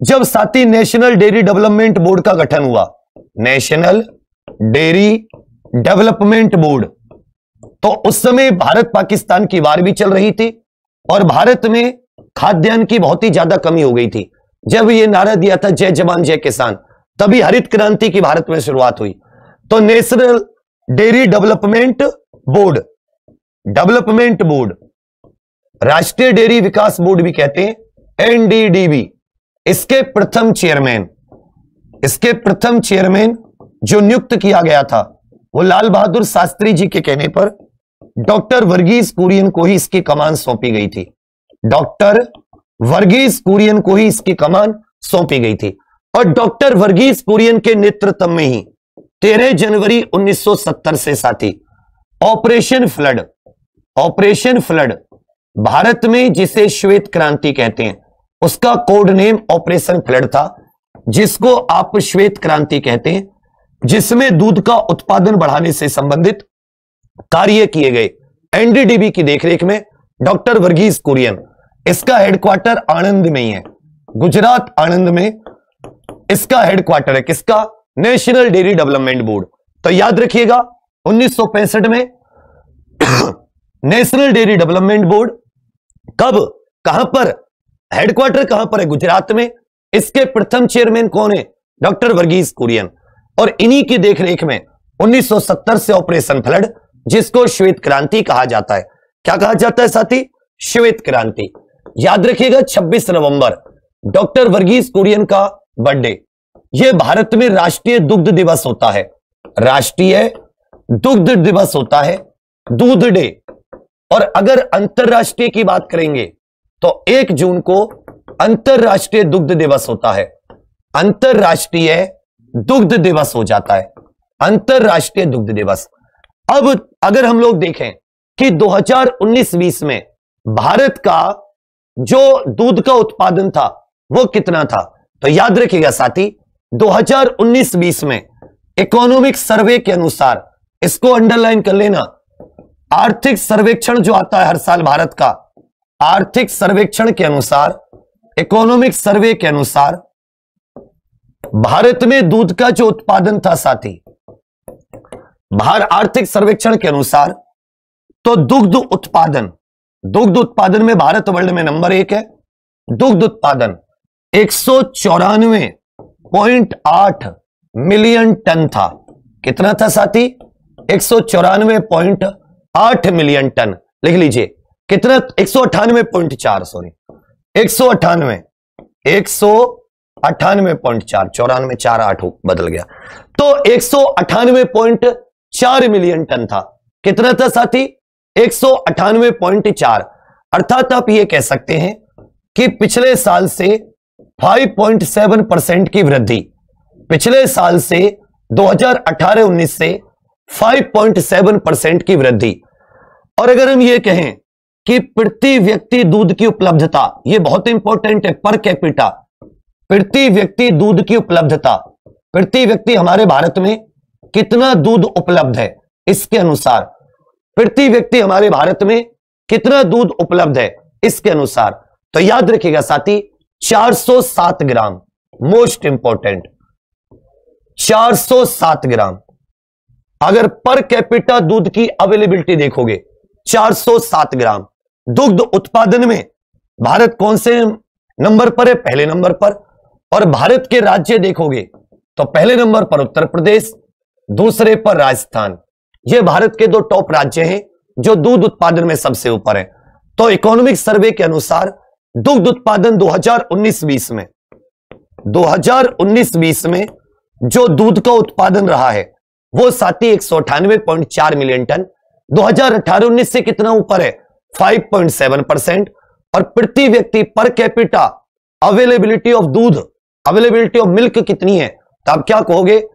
जब साथी नेशनल डेयरी डेवलपमेंट बोर्ड का गठन हुआ नेशनल डेयरी डेवलपमेंट बोर्ड तो उस समय भारत पाकिस्तान की वार भी चल रही थी और भारत में खाद्यान्न की बहुत ही ज़्यादा कमी हो गई थी। जब ये नारा दिया था जय जवान, जय किसान, तभी हरित क्रांति की भारत में शुरुआत हुई। तो national dairy development board development board, राष्ट्रीय डेयरी विकास बोर्ड भी कहते हैं, एनडीडीबी। इसके प्रथम चेयरमैन, इसके प्रथम चेयरमैन जो नियुक्त किया गया था, वो लाल बहादुर शास्त्री जी के कहने पर डॉक्टर वर्गीस कुरियन को ही इसकी कमान सौंपी गई थी। डॉक्टर वर्गीस कुरियन को ही इसकी कमान सौंपी गई थी। और डॉक्टर वर्गीस कुरियन के नेतृत्व में ही 13 जनवरी 1970 से साथी, operation flood operation flood, Bharat में जिसे श्वेत क्रांति कहते हैं, उसका कोड नेम ऑपरेशन फ्लड था, जिसको आप श्वेत क्रांति कहते हैं, जिसमें दूध का उत्पादन बढ़ाने से संबंधित कार्य किए गए। एनडीडीबी की देखरेख में डॉक्टर वर्गीज कुरियन इसका हेडक्वार्टर आनंद में ही है। गुजरात आनंद में इसका हेडक्वार्टर है, किसका? नेशनल डेयरी डेवलपमेंट बोर्ड तो याद रखिएगा 1965 में नेशनल डेयरी डेवलपमेंट बोर्ड कब, कहाँ पर हेडक्वार्टर कहाँ पर है? गुजरात में। इसके प्रथम चेयरमैन कौन है? डॉक्टर वर्गीज कुरियन। और इन्हीं की देखरेख में 1970 से ऑपरेशन फ्लड जिसको श्वेत क्रांति कहा जाता है। क्या कहा जाता है साथी? श्वेत क्रांति। याद रखिएगा 26 नवंबर, डॉक्टर वर्गीस कुरियन का बर्थडे। यह भारत में राष्ट्रीय दुग्ध दिवस होता है। राष्ट्रीय दुग्ध दिवस होता है, दूध डे। और अगर अंतरराष्ट्रीय की बात करेंगे तो एक जून को अंतरराष्ट्रीय दुग्ध दिवस होता है। अंतरराष्ट्रीय दुग्ध दिवस हो जाता है। अंतरराष्ट्रीय दुग्ध दिवस। अब अगर हम लोग देखें कि 2019-20 में भारत का जो दूध का उत्पादन था, वो कितना था? तो याद रखिएगा साथी 2019-20 में इकोनॉमिक सर्वे के अनुसार, इसको अंडरलाइन कर लेना। आर्थिक सर्वेक्षण जो आता है हर साल भारत का, आर्थिक सर्वेक्षण के अनुसार इकोनॉमिक सर्वे के अनुसार, भारत में दूध का जो उत्पादन था साथी, बाहर आर्थिक सर्वेक्षण के अनुसार तो दुग्ध उत्पादन दुग्ध उत्पादन में भारत वर्ल्ड में नंबर एक है। दुग्ध उत्पादन एक मिलियन टन था। कितना था साथी? एक मिलियन टन। लिख लीजिए, कितना? एक सौ अट्ठानवे पॉइंट चार सॉरी एक सौ अट्ठानवे एक सौ अट्ठानवे पॉइंट चार, चौरानवे चार आठ बदल गया। तो एक सौ अट्ठानवे पॉइंट चार मिलियन टन था। कितना था साथी? एक सौ अट्ठानवे पॉइंट चार। अर्थात आप ये कह सकते हैं कि पिछले साल से 5.7 परसेंट की वृद्धि। पिछले साल से 2018-19 से 5.7 परसेंट की वृद्धि। और अगर हम ये कहें कि प्रति व्यक्ति दूध की उपलब्धता, ये बहुत इंपॉर्टेंट है पर कैपिटा प्रति व्यक्ति दूध की उपलब्धता, प्रति व्यक्ति हमारे भारत में कितना दूध उपलब्ध है, इसके अनुसार प्रति व्यक्ति हमारे भारत में कितना दूध उपलब्ध है, इसके अनुसार। तो याद रखिएगा साथी 407 ग्राम मोस्ट इंपॉर्टेंट 407 ग्राम। अगर पर कैपिटा दूध की अवेलेबिलिटी देखोगे 407 ग्राम। दुग्ध उत्पादन में भारत कौन से नंबर पर है? पहले नंबर पर। और भारत के राज्य देखोगे तो पहले नंबर पर उत्तर प्रदेश, दूसरे पर राजस्थान। ये भारत के दो टॉप राज्य हैं, जो दूध उत्पादन में सबसे ऊपर है। तो इकोनॉमिक सर्वे के अनुसार, दुग्ध उत्पादन 2019-20 में 2019-20 में जो दूध का उत्पादन रहा है, वो साथी एक मिलियन टन 2018-19 से कितना ऊपर है? 5.7 परसेंट। और प्रति व्यक्ति पर कैपिटा अवेलेबिलिटी ऑफ़ दूध अवेलेबिलिटी ऑफ़ मिल्क कितनी है? तो आप क्या कहोगे?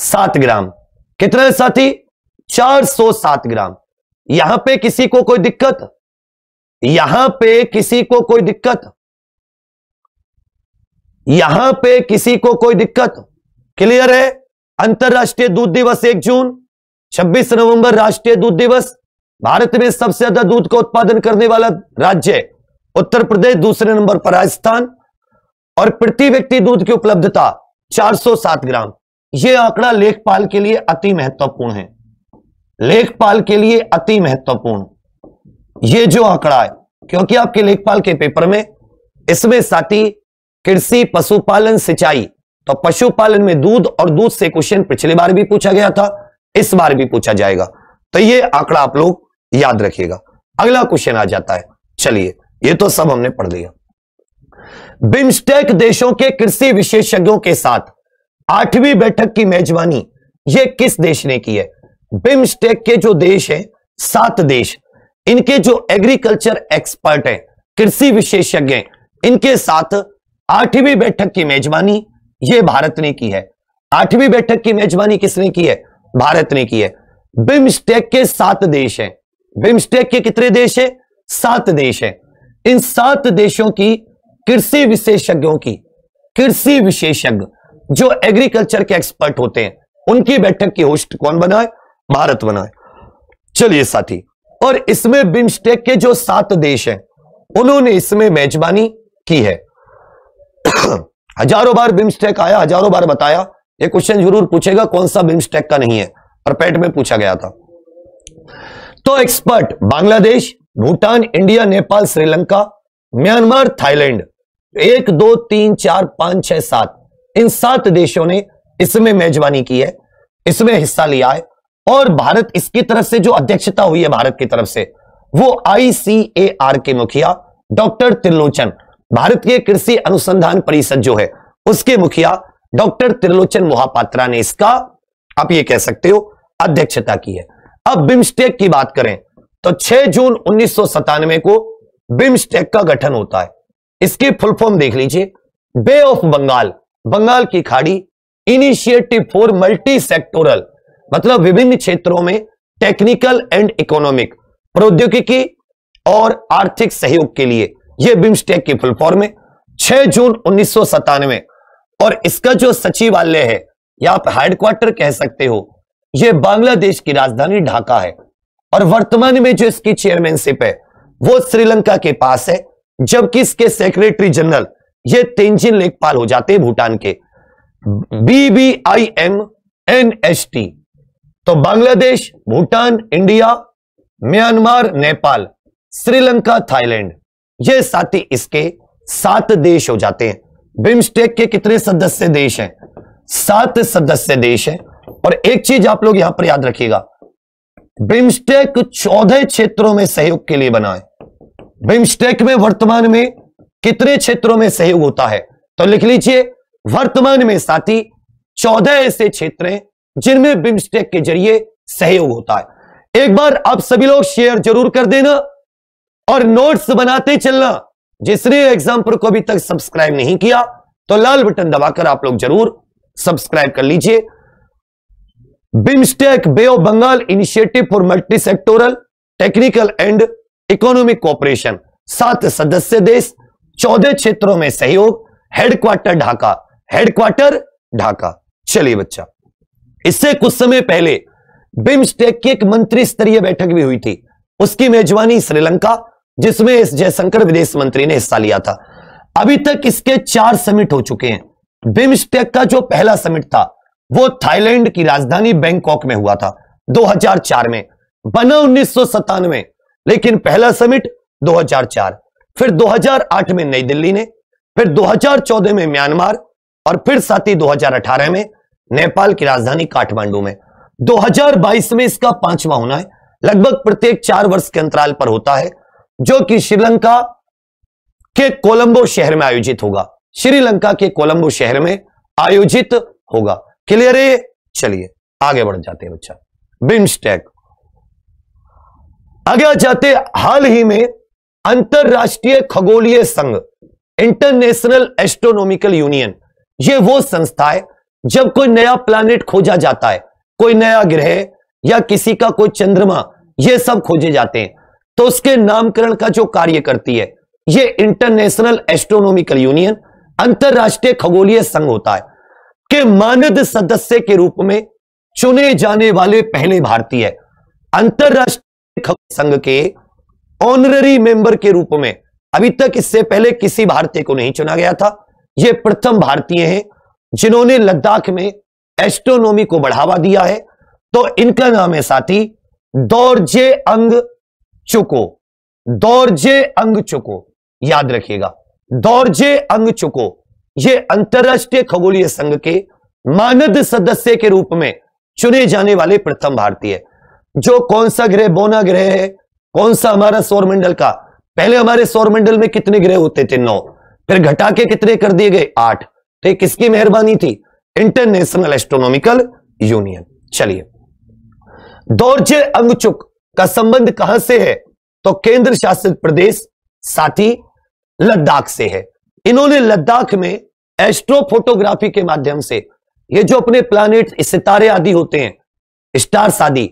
407 ग्राम। कितना है साथी? 407 ग्राम। यहाँ पे किसी को कोई दिक्कत? यहाँ पे किसी को कोई दिक्कत? यहाँ पे किसी को कोई दिक्कत? क्लियर है? अंतरराष्ट्रीय दूध दिवस एक जून। 26 नवंबर राष्ट्रीय दूध दिवस। भारत में सबसे ज़्यादा दूध का उत्पादन करने वाला राज्य उत्तर प्रदेश, दूसरे नंबर पर राजस्थान। और प्रति व्यक्ति दूध की उपलब्धता 407 ग्राम। यह आंकड़ा लेखपाल के लिए अति महत्वपूर्ण है। लेखपाल के लिए अति महत्वपूर्ण। यह जो आंकड़ा है, क्योंकि आपके लेखपाल के पेपर में इसमें साथी कृषि, पशुपालन, सिंचाई तो पशुपालन में दूध और दूध से क्वेश्चन पिछली बार भी पूछा गया था, इस बार भी पूछा जाएगा। तो ये आंकड़ा आप लोग याद रखिएगा। अगला क्वेश्चन आ जाता है। चलिए, ये तो सब हमने पढ़ लिया। बिम्स्टेक देशों के कृषि विशेषज्ञों के साथ आठवीं बैठक की मेजबानी ये किस देश ने की है? बिम्स्टेक के जो देश हैं, सात देश। इनके जो एग्रीकल्चर एक्सपर्ट हैं, कृषि विशेषज्ञ हैं, इनके साथ आठवीं बैठक की मेजबानी ये भारत ने की है। आठवीं बैठक की मेजबानी किसने की है? भारत ने की है। बिम्स्टेक के सात देश हैं। बिम्स्टेक के कितने देश हैं? सात देश हैं। इन सात देशों की कृषि विशेषज्ञों की, कृषि विशेषज्ञ जो एग्रीकल्चर के एक्सपर्ट होते हैं, उनकी बैठक की होस्ट कौन बनाए? भारत बनाए। चलिए साथी, और इसमें बिम्स्टेक के जो सात देश हैं, उन्होंने इसमें मेजबानी की है। [coughs] हज़ारों बार बिम्स्टेक आया, हज़ारों बार बताया। ये क्वेश्चन ज़रूर पूछेगा, कौन सा बिम्स्टेक का नहीं है? और पेट में पूछा गया था। तो expert Bangladesh, Bhutan, India, Nepal, Sri Lanka, Myanmar, Thailand. एक, दो, तीन, चार, पाँच, छह, सात। इन सात देशों ने इसमें मेजबानी की है, इसमें हिस्सा लिया है। और भारत इसकी तरफ़ से जो अध्यक्षता हुई है, भारत की तरफ़ से, वो आईसीएआर के मुखिया डॉक्टर त्रिलोचन भारत के कृषि अनुसंधान परिषद जो है, उसके मुखिया डॉक्टर त्रिलोचन मोहापात्रा ने इसका, आप ये कह सकते हो, अध्यक्षता की है। अब बिम्स्टेक की बात करें तो 6 जून उन्नीस सौ सतानवे को बिम्स्टेक का गठन होता है। इसकी फुल फॉर्म देख लीजिए, बे ऑफ़ बंगाल बंगाल की खाड़ी इनिशिएटिव फॉर मल्टी सेक्टोरल मतलब विभिन्न क्षेत्रों में टेक्निकल एंड इकोनॉमिक प्रौद्योगिकी और आर्थिक सहयोग के लिए। यह बिम्स्टेक की फुल फॉर्म है 6 जून उन्नीस सौ सत्तानवे और इसका जो सचिवालय है, या आप हेडक्वार्टर कह सकते हो यह बांग्लादेश की राजधानी ढाका है। और वर्तमान में जो इसकी चेयरमैनशिप है, वो श्रीलंका के पास है, जबकि इसके सेक्रेटरी जनरल ये तेंजिन लेखपाल हो जाते हैं भूटान के। बीबीआईएम एनएसटी तो Bangladesh, Bhutan, India, Myanmar, Nepal, Sri Lanka, Thailand, ये साथी इसके सात देश हो जाते हैं। बिम्स्टेक के कितने सदस्य देश हैं? सात सदस्य देश हैं। और एक चीज़ आप लोग यहाँ पर याद रखिएगा, बिम्स्टेक चौदह क्षेत्रों में सहयोग के लिए बना है। बिम्स्टेक में वर्तमान में कितने क्षेत्रों में सहयोग होता है? तो लिख लीजिए, वर्तमान में साथी चौदह ऐसे क्षेत्र हैं जिनमें बिम्स्टेक के ज़रिए सहयोग होता है। एक बार आप सभी लोग शेयर ज़रूर कर देना और नोट्स बनाते चलना। जिसने एग्ज़ाम्पल को अभी तक सब्सक्राइब नहीं किया तो लाल बटन दबाकर आप लोग ज़रूर सब्सक्राइब कर लीजिए। BIMSTEC, Bay of Bengal Initiative for Multi Sectoral Technical and Economic Cooperation, सात सदस्य देश चौदह क्षेत्रों में सहयोग हेडक्वार्टर ढाका हेडक्वार्टर ढाका। चलिए बच्चा, इससे कुछ समय पहले बिम्स्टेक की एक मंत्री स्तरीय बैठक भी हुई थी। उसकी मेजबानी श्रीलंका, जिसमें एस जयशंकर विदेश मंत्री ने हिस्सा लिया था। अभी तक इसके चार समिट हो चुके हैं। बिम्स्टेक का जो पहला समिट था, वो थाईलैंड की राजधानी बैंकॉक में हुआ था 2004 में। बना उन्नीस सौ सत्तानवे, लेकिन पहला समिट 2004 फिर 2008 में नई दिल्ली ने, फिर 2014 में म्यांमार और फिर साथ ही 2018 में नेपाल की राजधानी काठमांडू में। 2022 में इसका पांचवा होना है। लगभग प्रत्येक चार वर्ष के अंतराल पर होता है, जो कि श्रीलंका के कोलंबो शहर में आयोजित होगा। श्रीलंका के कोलंबो शहर में आयोजित होगा। क्लियर है? चलिए, आगे बढ़ जाते हैं बच्चा। बिम्स्टेक। आगे जाते हाल ही में अंतरराष्ट्रीय खगोलीय संघ इंटरनेशनल एस्ट्रोनॉमिकल यूनियन ये वो संस्था है, जब कोई नया प्लानिट खोजा जाता है, कोई नया ग्रह या किसी का कोई चंद्रमा, ये सब खोजे जाते हैं तो उसके नामकरण का जो कार्य करती है, ये इंटरनेशनल एस्ट्रोनॉमिकल यूनियन अंतरराष्ट्रीय खगोलीय संघ होता है, के मानद सदस्य के रूप में चुने जाने वाले पहले भारतीय अंतरराष्ट्रीय संघ के ऑनररी मेंबर के रूप में, अभी तक इससे पहले किसी भारतीय को नहीं चुना गया था। ये प्रथम भारतीय हैं जिन्होंने लद्दाख में एस्ट्रोनॉमी को बढ़ावा दिया है। तो इनका नाम है साथी, दौरजे अंग चुको। दौरजे अंग चुको, याद रखिएगा। दौरजे अंग चुको, ये अंतरराष्ट्रीय खगोलीय संघ के मानद सदस्य के रूप में चुने जाने वाले प्रथम भारतीय। जो कौन सा ग्रह, बोना ग्रह है? कौन सा हमारा सौरमंडल का? पहले हमारे सौरमंडल में कितने ग्रह होते थे? नौ। फिर घटा के कितने कर दिए गए? आठ। तो ये किसकी मेहरबानी थी? इंटरनेशनल एस्ट्रोनॉमिकल यूनियन चलिए। दौर्जे अंगचुक का संबंध कहाँ से है? तो केंद्र शासित प्रदेश साथी लद्दाख से है। इन्होंने लद्दाख में एस्ट्रोफोटोग्राफी के माध्यम से ये जो अपने प्लानिट सितारे आदि होते हैं स्टार्स आदि,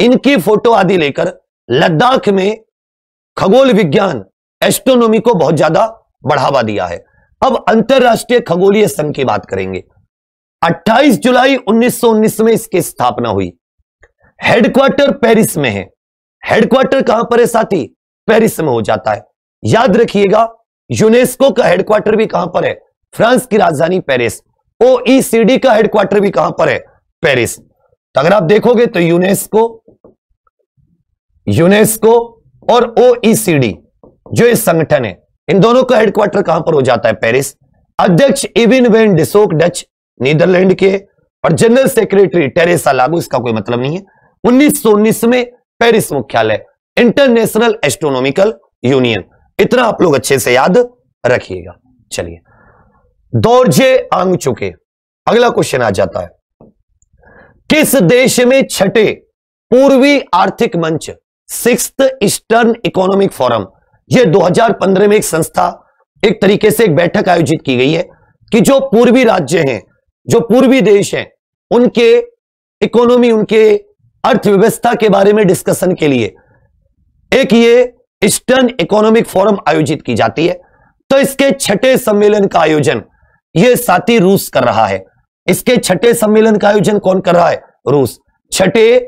इनकी फ़ोटो आदि लेकर लद्दाख में खगोल विज्ञान एस्ट्रोनॉमी को बहुत ज़्यादा बढ़ावा दिया है। अब अंतरराष्ट्रीय खगोलीय संघ की बात करेंगे। 28 जुलाई 1919 में इसकी स्थापना हुई। हेडक्वार्टर पेरिस में है। हेडक्वार्टर कहाँ पर है साथी? पेरिस में हो जाता है। याद रखिएगा, यूनेस्को का हेडक्वार्टर भी कहाँ पर है? फ्रांस की राजधानी पेरिस। ओईसीडी का हेडक्वार्टर भी कहाँ पर है? पेरिस। तो अगर आप देखोगे तो यूनेस्को यूनेस्को और ओईसीडी, जो इस संगठन है, इन दोनों का हेडक्वार्टर कहाँ पर हो जाता है? पेरिस। अध्यक्ष Ewine van Dishoeck, Dutch, Netherland के, और जनरल सेक्रेटरी टेरेसा लागू, इसका कोई मतलब नहीं है। 1919 में पेरिस मुख्यालय, इंटरनेशनल एस्ट्रोनॉमिकल यूनियन। इतना आप लोग अच्छे से याद रखिएगा। चलिए, दौरजे आंग चुके। अगला क्वेश्चन आ जाता है। किस देश में छठे पूर्वी आर्थिक मंच सिक्स ईस्टर्न इकोनॉमिक फोरम। यह 2015 में एक संस्था, एक तरीके से एक बैठक आयोजित की गई है कि जो पूर्वी राज्य हैं, जो पूर्वी देश हैं, उनके इकोनॉमी, उनके अर्थव्यवस्था के बारे में डिस्कशन के लिए एक ये ईस्टर्न इकोनॉमिक फोरम आयोजित की जाती है। तो इसके छठे सम्मेलन का आयोजन यह साथी रूस कर रहा है। इसके छठे सम्मेलन का आयोजन कौन कर रहा है? रूस। छठे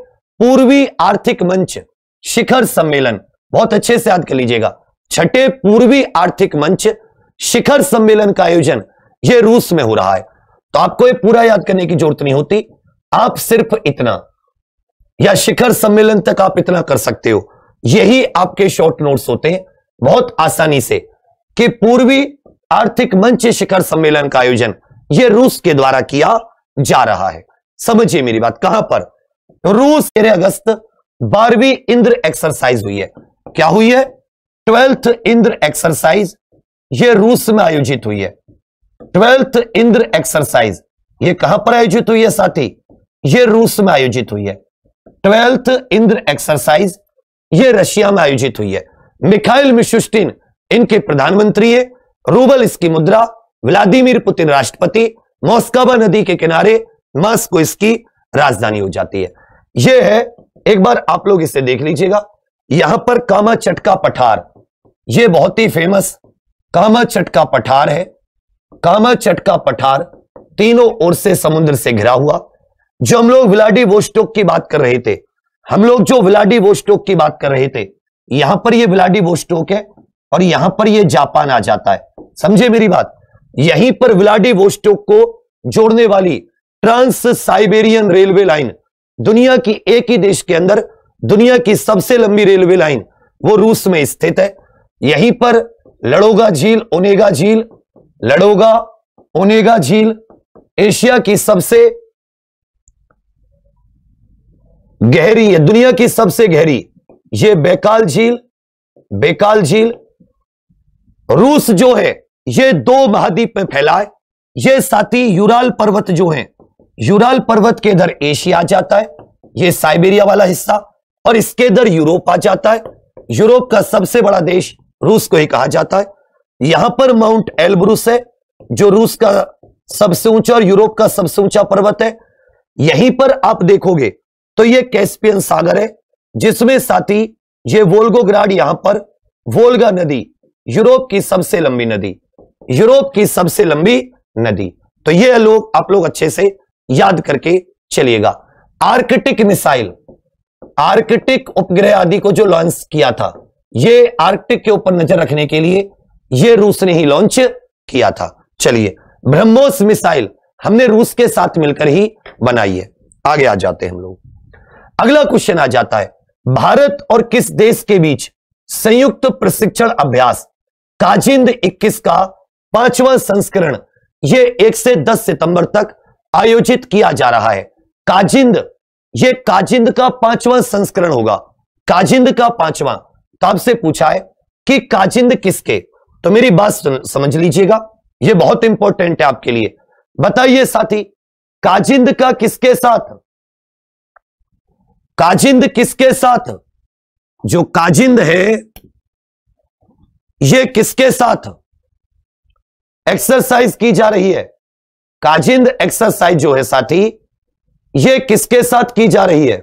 पूर्वी आर्थिक मंच शिखर सम्मेलन। बहुत अच्छे से याद कर लीजिएगा। छठे पूर्वी आर्थिक मंच शिखर सम्मेलन का आयोजन यह रूस में हो रहा है। तो आपको यह पूरा याद करने की ज़रूरत नहीं होती। आप सिर्फ़ इतना, या शिखर सम्मेलन तक आप इतना कर सकते हो। यही आपके शॉर्ट नोट्स होते हैं। बहुत आसानी से कि पूर्वी आर्थिक मंच शिखर सम्मेलन का आयोजन यह रूस के द्वारा किया जा रहा है। समझिए मेरी बात, कहाँ पर? रूस तेरह अगस्त बारहवीं इंद्र एक्सरसाइज हुई है। क्या हुई है? ट्वेल्थ इंद्र एक्सरसाइज ये रूस में आयोजित हुई है। ट्वेल्थ इंद्र एक्सरसाइज ये कहाँ पर आयोजित हुई है साथी? ये रूस में आयोजित हुई है। ट्वेल्थ इंद्र एक्सरसाइज ये रशिया में आयोजित हुई है। मिखाइल मिशुस्टिन इनके प्रधानमंत्री है। रूबल इसकी मुद्रा, व्लादिमीर पुतिन राष्ट्रपति, मॉस्कावा नदी के किनारे मास्को इसकी राजधानी हो जाती है। यह है एक बार आप लोग इसे देख लीजिएगा। यहाँ पर कामा चटका पठार। यह बहुत ही फ़ेमस कामा चटका पठार है। कामा चटका पठार तीनों ओर से समुद्र से घिरा हुआ। जो हम लोग विलाडी वोस्टोक की बात कर रहे थे, हम लोग जो विलाडी वोस्टोक की बात कर रहे थे, यहाँ पर यह विलाडी वोस्टोक है और यहाँ पर यह जापान आ जाता है। समझे मेरी बात? यहीं पर विलाडी वोस्टोक को जोड़ने वाली ट्रांस साइबेरियन रेलवे लाइन दुनिया की एक ही देश के अंदर दुनिया की सबसे लंबी रेलवे लाइन, वो रूस में स्थित है। यहीं पर लड़ोगा झील, ओनेगा झील, लड़ोगा, ओनेगा झील, एशिया की सबसे गहरी है दुनिया की सबसे गहरी, ये बेकाल झील बेकाल झील, रूस जो है, ये दो महाद्वीप में फैला है। ये साथी यूराल पर्वत जो है यूराल पर्वत के इधर एशिया आ जाता है, ये साइबेरिया वाला हिस्सा, और इसके इधर यूरोप आ जाता है। यूरोप का सबसे बड़ा देश रूस को ही कहा जाता है। यहाँ पर माउंट एलब्रुस है, जो रूस का सबसे ऊँचा और यूरोप का सबसे ऊँचा पर्वत है। यहीं पर आप देखोगे तो ये कैस्पियन सागर है, जिसमें साथी ये वोल्गोग्राड यहाँ पर वोल्गा नदी, यूरोप की सबसे लंबी नदी, यूरोप की सबसे लंबी नदी। तो ये लोग आप लोग अच्छे से याद करके चलिएगा। Arctic missile. आर्कटिक उपग्रह आदि को जो लॉन्च किया था, ये आर्कटिक के ऊपर नज़र रखने के लिए ये रूस ने ही लॉन्च किया था। चलिए, ब्रह्मोस मिसाइल हमने रूस के साथ मिलकर ही बनाई है। आगे आ जाते हैं हम लोग। अगला क्वेश्चन आ जाता है, भारत और किस देश के बीच संयुक्त प्रशिक्षण अभ्यास, काजिंद 21 का पांचवा संस्करण यह 1 से 10 सितंबर तक आयोजित किया जा रहा है। काजिंद, ये काजिंद का पांचवा संस्करण होगा। काजिंद का पांचवा। तो आपसे पूछा है कि काजिंद किसके? तो मेरी बात समझ लीजिएगा। ये बहुत इंपॉर्टेंट है आपके लिए। बताइए साथी, काजिंद का किसके साथ? काजिंद किसके साथ? जो काजिंद है, ये किसके साथ? एक्सरसाइज की जा रही है। काजिंद एक्सरसाइज जो है साथी, ये किसके साथ की जा रही है?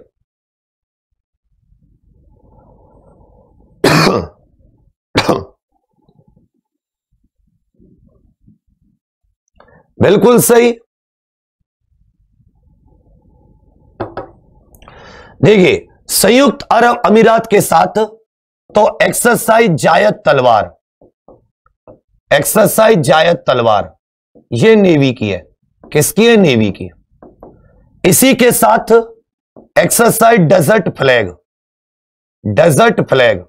बिल्कुल सही। देखिए, संयुक्त अरब अमीरात के साथ तो एक्सरसाइज जायद तलवार एक्सरसाइज जायद तलवार, ये नेवी की है। किसकी है? नेवी की। इसी के साथ exercise desert flag desert flag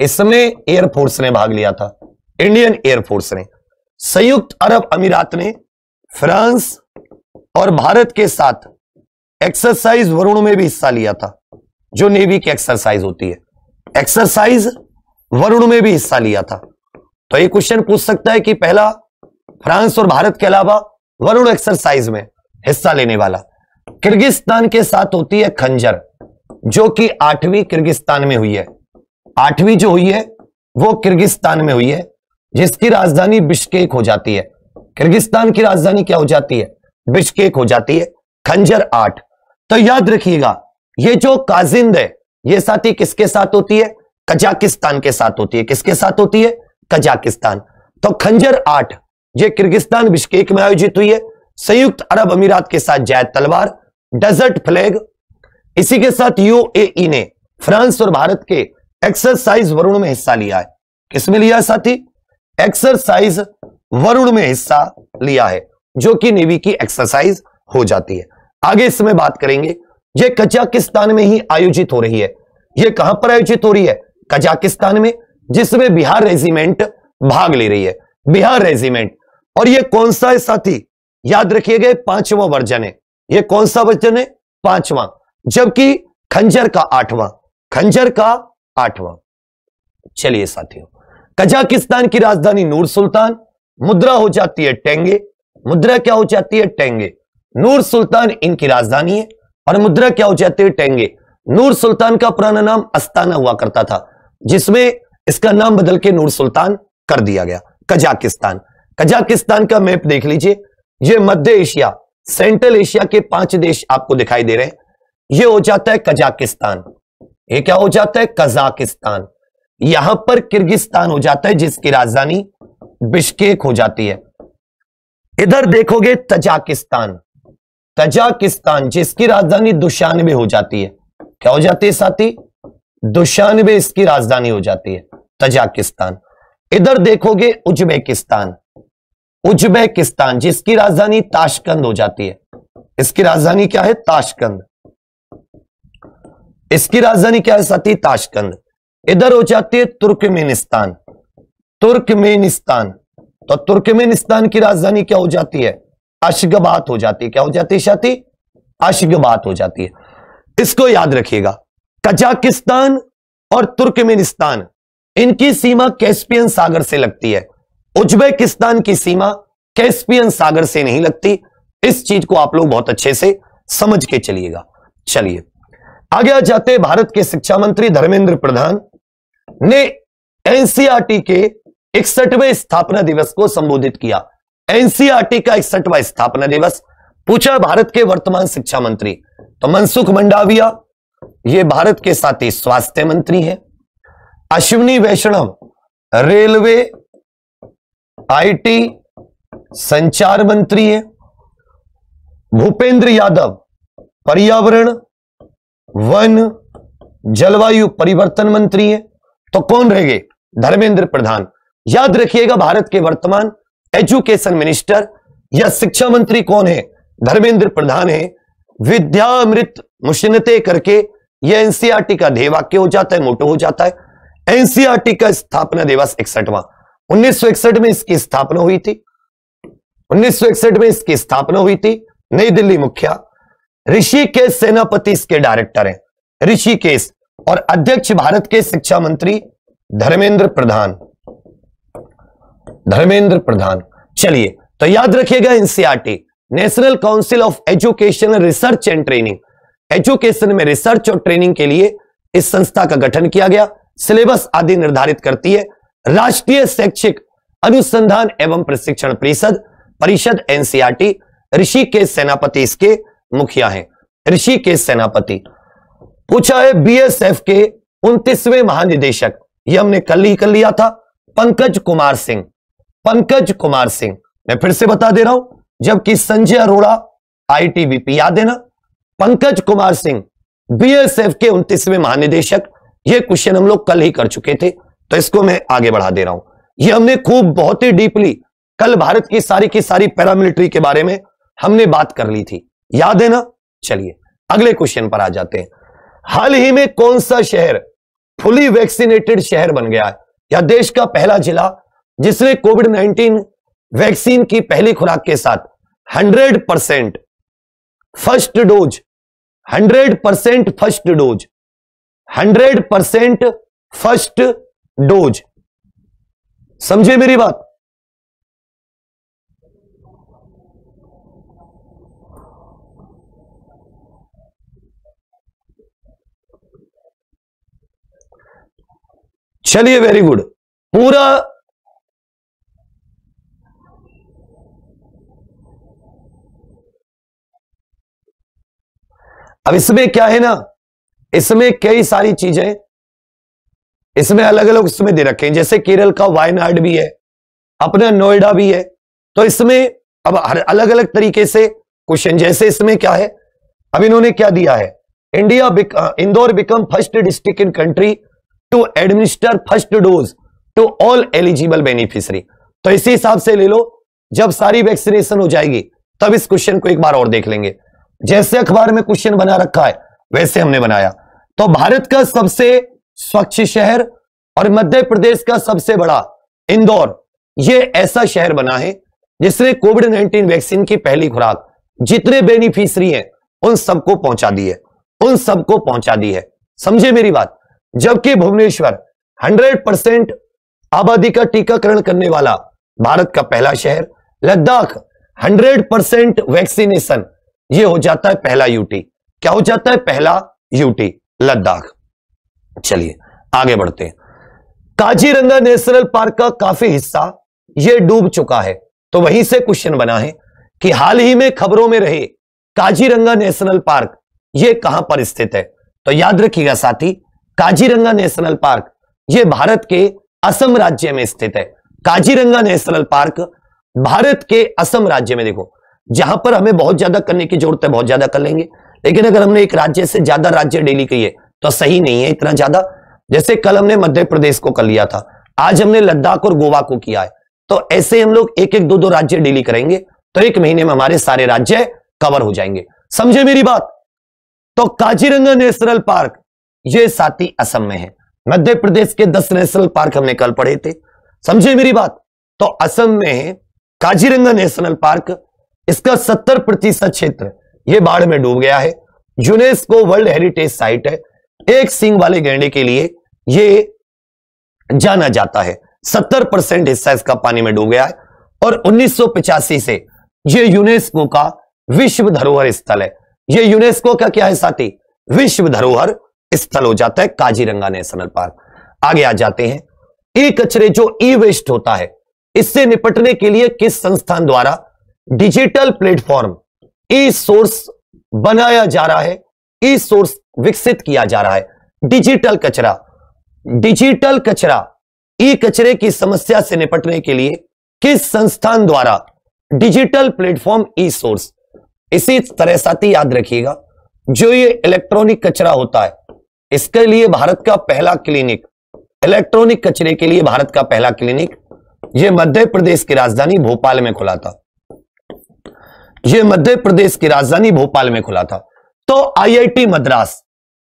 इसमें एयरफोर्स ने भाग लिया था। इंडियन एयरफोर्स ने। संयुक्त अरब अमीरात ने फ्रांस और भारत के साथ एक्सरसाइज वरुण में भी हिस्सा लिया था, जो नेवी की एक्सरसाइज होती है। एक्सरसाइज वरुण में भी हिस्सा लिया था। तो ये क्वेश्चन पूछ सकता है कि पहला फ्रांस और भारत के अलावा वरुण एक्सरसाइज में हिस्सा लेने वाला। किर्गिस्तान के साथ होती है खंजर, जो कि आठवीं किर्गिस्तान में हुई है। आठवीं जो हुई है, वो किर्गिस्तान में हुई है, जिसकी राजधानी बिश्केक हो जाती है। किर्गिस्तान की राजधानी क्या हो जाती है? बिश्केक हो जाती है। खंजर आठ। तो याद रखिएगा, ये जो काजिंद है, ये साथी किसके साथ होती है? कजाकिस्तान के साथ होती है। किसके साथ होती है? कजाकिस्तान। तो खंजर आठ। ये किर्गिस्तान बिश्केक में आयोजित हुई है। संयुक्त अरब अमीरात के साथ जैद तलवार डेजर्ट फ्लैग इसी के साथ यूएई ने फ्रांस और भारत के एक्सरसाइज वरुण में हिस्सा लिया है। किसमें लिया है साथी? एक्सरसाइज वरुण में हिस्सा लिया है, जो कि नेवी की एक्सरसाइज हो जाती है। आगे इसमें बात करेंगे, ये कजाकिस्तान में ही आयोजित हो रही है। ये कहाँ पर आयोजित हो रही है? कजाकिस्तान में, जिसमें बिहार रेजिमेंट भाग ले रही है। बिहार रेजिमेंट और ये कौन सा है साथी याद रखिएगा पांचवा वर्जन है। ये कौन सा वर्जन है? पांचवा। जबकि खंजर का आठवां। खंजर का आठवां। चलिए साथियों, कजाकिस्तान की राजधानी नूर सुल्तान, मुद्रा हो जाती है टेंगे। मुद्रा क्या हो जाती है? टेंगे। नूर सुल्तान इनकी राजधानी है और मुद्रा क्या हो जाती है? टेंगे। नूर सुल्तान का पुराना नाम अस्ताना हुआ करता था, जिसमें इसका नाम बदल के नूर सुल्तान कर दिया गया, कजाकिस्तान। कजाकिस्तान का मैप देख लीजिए। ये मध्य एशिया, सेंट्रल एशिया के पाँच देश आपको दिखाई दे रहे हैं। ये हो जाता है कजाकिस्तान। ये क्या हो जाता है? कजाकिस्तान। यहाँ पर किर्गिस्तान हो जाता है, जिसकी राजधानी बिश्केक हो जाती है। इधर देखोगे तजाकिस्तान। तजाकिस्तान, जिसकी राजधानी दुशानबे हो जाती है। क्या हो जाती है साथी? दुशानबे इसकी राजधानी हो जाती है, तजाकिस्तान। इधर देखोगे उज्बेकिस्तान। उज्बेकिस्तान, जिसकी राजधानी ताशकंद हो जाती है। इसकी राजधानी क्या है? ताशकंद। इसकी राजधानी क्या है? साथी ताशकंद। इधर हो जाती है तुर्कमेनिस्तान। तुर्कमेनिस्तान। तो तुर्कमेनिस्तान की राजधानी क्या हो जाती है? अशगबात हो जाती है। क्या हो जाती है साथी अशगबात हो जाती है। इसको याद रखिएगा। कजाकिस्तान और तुर्कमेनिस्तान, इनकी सीमा कैस्पियन सागर से लगती है। उज्बेकिस्तान की सीमा कैस्पियन सागर से नहीं लगती। इस चीज़ को आप लोग बहुत अच्छे से समझ के चलिएगा। चलिए, आगे आ जाते भारत के शिक्षा मंत्री धर्मेंद्र प्रधान ने एनसीआरटी के इकसठवें स्थापना दिवस को संबोधित किया। एनसीआरटी का इकसठवा स्थापना दिवस पूछा भारत के वर्तमान शिक्षा मंत्री। तो मनसुख मंडाविया, ये भारत के साथ ही स्वास्थ्य मंत्री हैं। अश्विनी वैष्णव, रेलवे आईटी संचार मंत्री है। भूपेंद्र यादव, पर्यावरण, वन, जलवायु परिवर्तन मंत्री है। तो कौन रह गए धर्मेंद्र प्रधान। याद रखिएगा, भारत के वर्तमान एजुकेशन मिनिस्टर या शिक्षा मंत्री कौन है? धर्मेंद्र प्रधान है। विद्यामृत मुशनते करके यह एनसीआरटी का ध्येय वाक्य हो जाता है? मोटो हो जाता है। एनसीआरटी का स्थापना दिवस इकसठवा। 1961 में इसकी स्थापना हुई थी। 1961 में इसकी स्थापना हुई थी। नई दिल्ली मुखिया। ऋषिकेश सेनापति इसके डायरेक्टर हैं। ऋषिकेश और अध्यक्ष भारत के शिक्षा मंत्री धर्मेंद्र प्रधान। धर्मेंद्र प्रधान। चलिए तो याद रखिएगा NCERT National Council of Education Research and Training. Education में रिसर्च और ट्रेनिंग के लिए इस संस्था का गठन किया गया। सिलेबस आदि निर्धारित करती है। राष्ट्रीय शैक्षिक अनुसंधान एवं प्रशिक्षण परिषद परिषद एनसीआरटी ऋषिकेश सेनापति इसके मुखिया हैं। ऋषिकेश सेनापति। पूछा है बीएसएफ के उनतीसवें महानिदेशक यह हमने कल ही कर लिया था, पंकज कुमार सिंह। पंकज कुमार सिंह, मैं फिर से बता दे रहा हूँ, जबकि संजय अरोड़ा आईटीबीपी याद है ना पंकज कुमार सिंह बीएसएफ के उनतीसवें महानिदेशक यह क्वेश्चन हम लोग कल ही कर चुके थे। तो इसको मैं आगे बढ़ा दे रहा हूँ। ये हमने खूब बहुत ही डीपली कल भारत की सारी की सारी पैरामिलिट्री के बारे में हमने बात कर ली थी। याद है ना? चलिए, अगले क्वेश्चन पर आ जाते हैं। हाल ही में कौन सा शहर फुली वैक्सीनेटेड शहर बन गया है? या देश का पहला जिला जिसने कोविड 19 वैक्सीन की पहली खुराक के साथ 100 percent first dose 100 percent first dose 100 percent first dose. समझे मेरी बात? चलिए वेरी गुड पूरा अब इसमें क्या है ना? इसमें कई सारी चीज़ें इसमें अलग अलग इसमें दे रखे हैं। जैसे केरल का वायनाड भी है अपना नोएडा भी है। तो इसमें अब हर अलग अलग तरीके से क्वेश्चन जैसे इसमें क्या है? अब इन्होंने क्या दिया है? इंडिया बिक, Indore become first district in country to administer first dose to all eligible beneficiary तो इसी हिसाब से ले लो जब सारी वैक्सीनेशन हो जाएगी तब इस क्वेश्चन को एक बार और देख लेंगे। जैसे अखबार में क्वेश्चन बना रखा है वैसे हमने बनाया। तो भारत का सबसे स्वच्छ शहर और मध्य प्रदेश का सबसे बड़ा इंदौर। ये ऐसा शहर बना है जिसने कोविड 19 वैक्सीन की पहली खुराक जितने बेनिफिशरी हैं, उन सबको पहुँचा दी है। उन सबको पहुँचा दी है। समझे मेरी बात? जबकि भुवनेश्वर 100 परसेंट आबादी का टीकाकरण करने वाला भारत का पहला शहर, लद्दाख 100 परसेंट वैक्सीनेशन। ये हो जाता है पहला यूटी। क्या हो जाता है? पहला यूटी, लद्दाख। चलिए, आगे बढ़ते हैं। काजीरंगा नेशनल पार्क का काफ़ी हिस्सा यह डूब चुका है। तो वहीं से क्वेश्चन बना है कि हाल ही में खबरों में रहे काजीरंगा नेशनल पार्क यह कहाँ पर स्थित है? तो याद रखिएगा साथी, काजीरंगा नेशनल पार्क यह भारत के असम राज्य में स्थित है। काजीरंगा नेशनल पार्क भारत के असम राज्य में देखो, जहाँ पर हमें बहुत ज़्यादा करने की ज़रूरत है, बहुत ज़्यादा कर लेंगे। लेकिन अगर हमने एक राज्य से ज़्यादा राज्य डेली कही है तो सही नहीं है, इतना ज़्यादा। जैसे कल हमने मध्य प्रदेश को कर लिया था, आज हमने लद्दाख और गोवा को किया है। तो ऐसे हम लोग एक एक दो दो राज्य डेली करेंगे तो एक महीने में हमारे सारे राज्य कवर हो जाएँगे। समझे मेरी बात? तो काजीरंगा नेशनल पार्क, ये साथी असम में है। मध्य प्रदेश के दस नेशनल पार्क हमने कल पढ़े थे। समझे मेरी बात? तो असम में है, काजीरंगा नेशनल पार्क, इसका सत्तर प्रतिशत क्षेत्र ये बाढ़ में डूब गया है। यूनेस्को वर्ल्ड हेरिटेज साइट है एक सिंह वाले गैंडे के लिए ये जाना जाता है। सत्तर परसेंट हिस्सा इसका पानी में डूब गया है और 1985 से ये यूनेस्को का विश्व धरोहर स्थल है। ये यूनेस्को का क्या है साथी? विश्व धरोहर स्थल हो जाता है काजीरंगा नेशनल पार्क। आगे आ जाते हैं। ई कचरे जो ई वेस्ट होता है, इससे निपटने के लिए किस संस्थान द्वारा डिजिटल प्लेटफॉर्म ई सोर्स बनाया जा रहा है? ई सोर्स विकसित किया जा रहा है। डिजिटल कचरा। डिजिटल कचरा, ई कचरे की समस्या से निपटने के लिए किस संस्थान द्वारा डिजिटल प्लेटफॉर्म ई सोर्स इसी तरह साथ याद रखिएगा, जो ये इलेक्ट्रॉनिक कचरा होता है, इसके लिए भारत का पहला क्लिनिक, इलेक्ट्रॉनिक कचरे के लिए भारत का पहला क्लिनिक यह मध्य प्रदेश की राजधानी भोपाल में खुला था। यह मध्य प्रदेश की राजधानी भोपाल में खुला था। तो आईआईटी मद्रास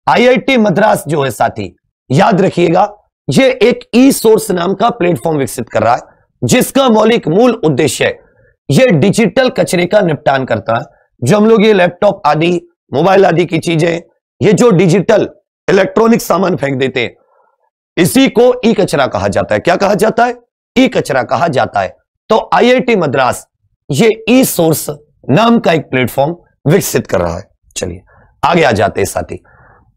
आईआईटी मद्रास जो है साथी, याद रखिएगा, ये एक ई सोर्स नाम का प्लेटफॉर्म विकसित कर रहा है, जिसका मौलिक मूल उद्देश्य है, ये डिजिटल कचरे का निपटान करता है। जो हम लोग ये लैपटॉप आदि मोबाइल आदि की चीज़ें, ये जो डिजिटल इलेक्ट्रॉनिक सामान फेंक देते हैं, इसी को ई कचरा कहा जाता है। क्या कहा जाता है? ई कचरा कहा जाता है। तो आईआईटी मद्रास, ये ई सोर्स नाम का एक प्लेटफॉर्म विकसित कर रहा है। चलिए, आगे आ जाते हैं साथी।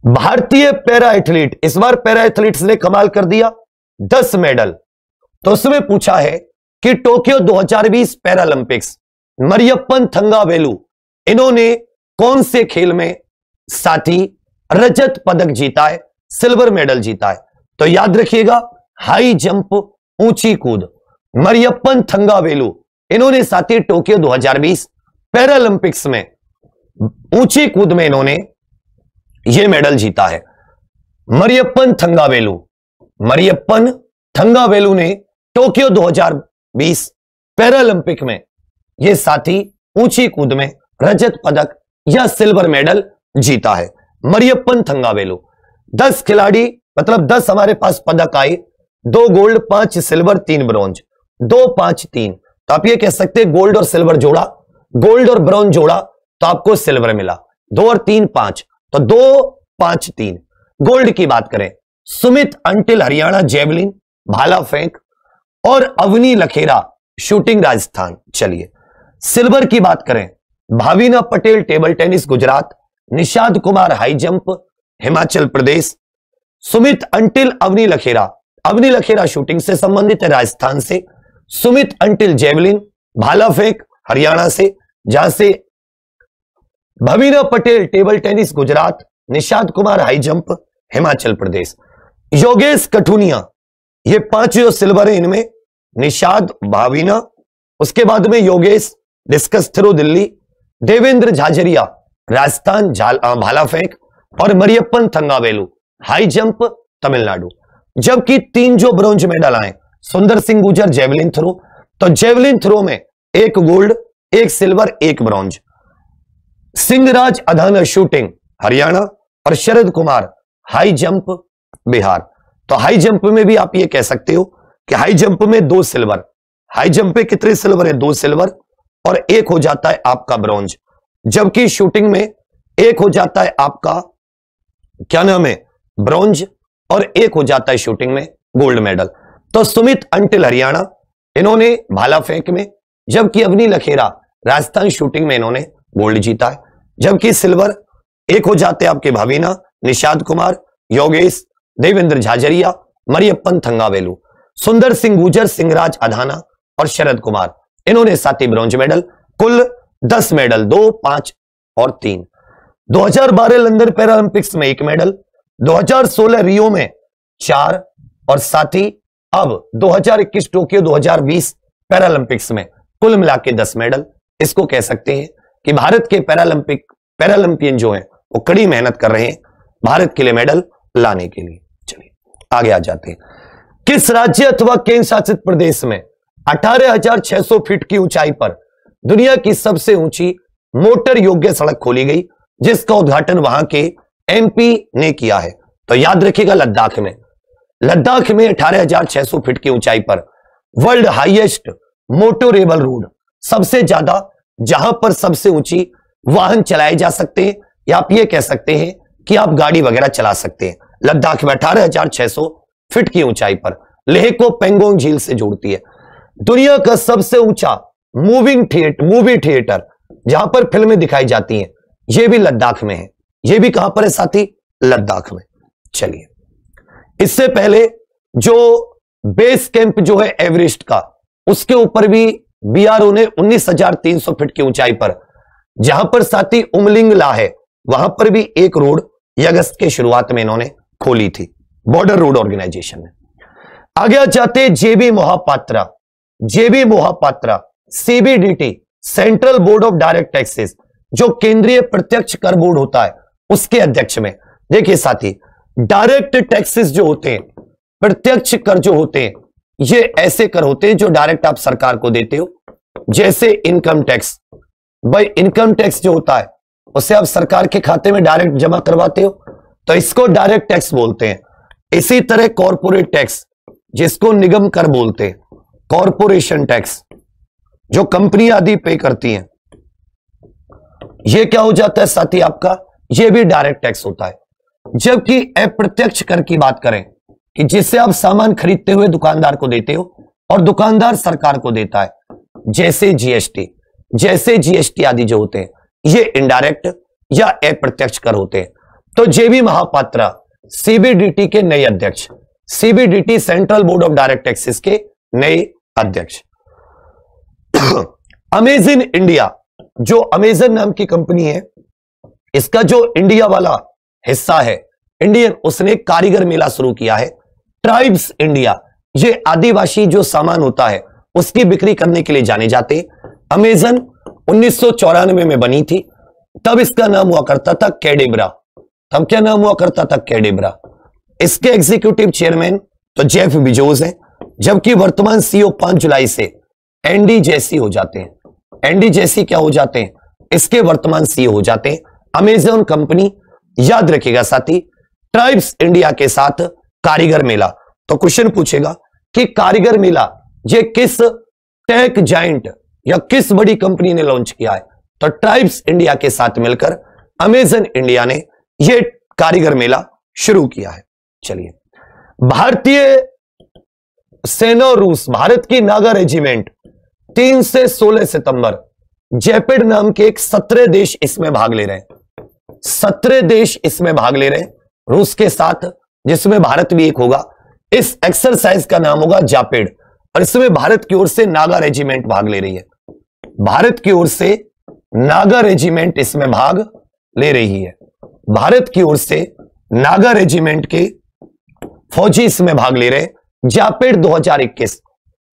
भारतीय पैरा एथलीट, इस बार पैरा एथलीट्स ने कमाल कर दिया, दस मेडल। तो उसमें पूछा है कि टोक्यो 2020 पैरालंपिक्स, मरियप्पन थंगावेलू, इन्होंने कौन से खेल में साथी रजत पदक जीता है सिल्वर मेडल जीता है तो याद रखिएगा, हाई जंप, ऊँची कूद, मरियप्पन थंगावेलू, इन्होंने साथी टोक्यो 2020 पैरालंपिक्स में, ऊँची कूद में इन्होंने यह मेडल जीता है। मरियप्पन थंगावेलू। मरियप्पन थंगावेलू ने टोक्यो 2020 पैरालंपिक में यह साथी ऊँची कूद में रजत पदक या सिल्वर मेडल जीता है। मरियप्पन थंगावेलू। दस खिलाड़ी मतलब दस हमारे पास पदक आए। दो गोल्ड, पाँच सिल्वर, तीन ब्रॉन्ज। दो, पाँच, तीन। तो आप ये कह सकते गोल्ड और सिल्वर जोड़ा। गोल्ड और ब्रॉन्ज जोड़ा तो आपको सिल्वर मिला। दो और तीन, पाँच। तो दो, पाँच, तीन। गोल्ड की बात करें, सुमित, अंटिल, हरियाणा, जेवलिन, भाला फेंक और अवनी, लखेरा, शूटिंग राजस्थान। चलिए, सिल्वर की बात करें, Bhavina Patel, table tennis, Gujarat, Nishad Kumar, high jump, Himachal Pradesh, Sumit, Antil, Avani, Lekhara. Avani, Lekhara shooting से संबंधित है, राजस्थान से। सुमित, अंटिल, जेवलिन, भाला फेंक हरियाणा से, जहाँ से Bhavina Patel table tennis Gujarat, Nishad Kumar high jump, Himachal Pradesh. Yogesh Kathuniya, ये पाँच जो सिल्वर है इनमें, निषाद, भावीना, उसके बाद में योगेश, डिस्कस थ्रो दिल्ली, देवेंद्र झाझरिया, राजस्थान भाला फेंक, और मरियप्पन थंगावेलू, हाई जंप, तमिलनाडु। जबकि तीन जो ब्रॉन्ज मेडल आए, सुंदर सिंह गुजर, जेवलिन थ्रो तो जेवलिन थ्रो में एक गोल्ड, एक सिल्वर, एक ब्रॉन्ज। सिंहराज अधाना शूटिंग हरियाणा और शरद कुमार हाई जंप बिहार। तो हाई जंप में भी आप ये कह सकते हो कि हाई जंप में दो सिल्वर हाई जंप में कितने सिल्वर है? दो सिल्वर और एक हो जाता है आपका ब्रॉन्ज जबकि शूटिंग में एक हो जाता है आपका, क्या नाम है? ब्रॉन्ज और एक हो जाता है शूटिंग में गोल्ड मेडल तो सुमित अंटिल हरियाणा, इन्होंने भाला फेंक में, जबकि अवनी लखेरा, राजस्थान शूटिंग में इन्होंने गोल्ड जीता है। जबकि सिल्वर एक हो जाते आपके भावीना, निषाद कुमार, योगेश, देवेंद्र झाझरिया, मरियप्पन थंगावेलू, सुंदर सिंह गुजर, सिंहराज अधाना और शरद कुमार। इन्होंने साथ ही ब्रॉन्ज मेडल, कुल दस मेडल, दो, पाँच और तीन। 2012 लंदन पैरालंपिक्स में एक मेडल 2016 रियो में चार और साथ ही अब 2021 टोक्यो 2020 पैरालंपिक्स में कुल मिला के दस मेडल। इसको कह सकते हैं कि भारत के पैरालंपिक पैरालंपियन जो है वो कड़ी मेहनत कर रहे हैं भारत के लिए मेडल लाने के लिए। चलिए आगे आ जाते हैं। किस राज्य अथवा केंद्र शासित प्रदेश में 18,600 फीट की ऊंचाई पर दुनिया की सबसे ऊँची मोटर योग्य सड़क खोली गई जिसका उद्घाटन वहाँ के एमपी ने किया है? तो याद रखिएगा लद्दाख में। लद्दाख में 18,600 फीट की ऊंचाई पर वर्ल्ड हाईएस्ट मोटोरेबल रोड सबसे ज़्यादा जहाँ पर सबसे ऊँची वाहन चलाए जा सकते हैं, या आप ये कह सकते हैं कि आप गाड़ी वगैरह चला सकते हैं। लद्दाख में अठारह हज़ार छह सौ फीट की ऊंचाई पर लेह को पेंगोंग झील से जोड़ती है। दुनिया का सबसे ऊँचा मूविंग थिएटर मूवी थिएटर, जहाँ पर फ़िल्में दिखाई जाती हैं यह भी लद्दाख में है। यह भी कहाँ पर है साथी? लद्दाख में। चलिए। इससे पहले जो बेस कैंप जो है एवरेस्ट का, उसके ऊपर भी बीआरओ ने 19,300 फीट की ऊंचाई पर जहाँ पर साथी उमलिंगला है वहाँ पर भी एक रोड अगस्त के शुरुआत में इन्होंने खोली थी बॉर्डर रोड ऑर्गेनाइजेशन ने। आगे जाते JB Mohapatra. JB Mohapatra CBDT Central Board of Direct Taxes जो केंद्रीय प्रत्यक्ष कर बोर्ड होता है उसके अध्यक्ष में। देखिए साथी डायरेक्ट टैक्सेस जो होते हैं प्रत्यक्ष कर जो होते हैं ये ऐसे कर होते हैं जो डायरेक्ट आप सरकार को देते हो। जैसे इनकम टैक्स। भाई, इनकम टैक्स जो होता है, उसे आप सरकार के खाते में डायरेक्ट जमा करवाते हो तो इसको डायरेक्ट टैक्स बोलते हैं। इसी तरह कॉरपोरेट टैक्स, जिसको निगम कर बोलते हैं, कॉरपोरेशन टैक्स, जो कंपनी आदि पे करती हैं। यह क्या हो जाता है साथी आपका? यह भी डायरेक्ट टैक्स होता है। जबकि अप्रत्यक्ष कर की बात करें कि जिससे आप सामान खरीदते हुए दुकानदार को देते हो और दुकानदार सरकार को देता है। जैसे जीएसटी जैसे जीएसटी आदि जो होते हैं, ये इनडायरेक्ट या अप्रत्यक्ष कर होते हैं। तो जेबी महापात्रा सीबीडीटी के नए अध्यक्ष CBDT Central Board of Direct Taxes के नए अध्यक्ष। [coughs] अमेजन इंडिया जो अमेजन नाम की कंपनी है, इसका जो इंडिया वाला हिस्सा है इंडियन उसने कारीगर मेला शुरू किया है। ट्राइब्स इंडिया, ये आदिवासी जो सामान होता है, उसकी बिक्री करने के लिए जाने जाते अमेजन उन्नीस सौ चौरानवे में बनी थी, तब इसका नाम हुआ करता था कैडेबरा। तब क्या नाम हुआ करता था कैडेबरा? इसके एग्जीक्यूटिव चेयरमैन तो जेफ बिजोज हैं, जबकि वर्तमान सीईओ पाँच जुलाई से एनडी जैसी हो जाते हैं। एनडी जैसी क्या हो जाते हैं? इसके वर्तमान सीईओ हो जाते हैं। अमेजोन कंपनी याद रखिएगा साथी ट्राइब्स इंडिया के साथ कारीगर मेला। तो क्वेश्चन पूछेगा कि कारीगर मेला, ये किस टेक जाइंट या किस बड़ी कंपनी ने लॉन्च किया है? तो ट्राइब्स इंडिया के साथ मिलकर अमेजन इंडिया ने यह कारीगर मेला शुरू किया है। चलिए। भारतीय सेना रूस, भारत की नागा रेजिमेंट तीन से सोलह सितंबर जैपिड नाम के एक सत्रह देश इसमें भाग ले रहे हैं। सत्रह देश इसमें भाग ले रहे हैं रूस के साथ। जिसमें भारत भी एक होगा। इस एक्सरसाइज का नाम होगा जापेड। और इसमें भारत की ओर से नागा रेजिमेंट भाग ले रही है। भारत की ओर से नागा रेजिमेंट इसमें भाग ले रही है। भारत की ओर से नागा रेजिमेंट के फौजी इसमें भाग ले रहे जापेड 2021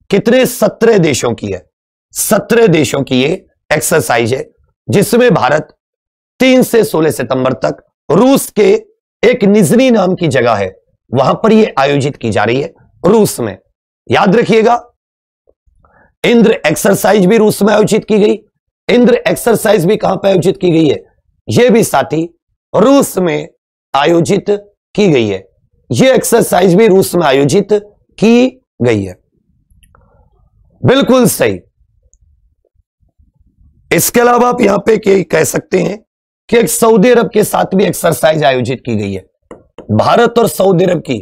कितने सत्रह देशों की है? सत्रह देशों की ये एक्सरसाइज है, जिसमें भारत तीन से सोलह सितंबर तक रूस के एक निजरी नाम की जगह है। वहाँ पर यह आयोजित की जा रही है, रूस में। याद रखिएगा, इंद्र एक्सरसाइज भी रूस में आयोजित की गई। इंद्र एक्सरसाइज भी कहाँ पर आयोजित की गई है? यह भी साथी रूस में आयोजित की गई है। यह एक्सरसाइज भी रूस में आयोजित की गई है। बिल्कुल सही। इसके अलावा आप यहाँ पे कह सकते हैं? कि सऊदी अरब के साथ भी एक्सरसाइज आयोजित की गई है। भारत और सऊदी अरब की,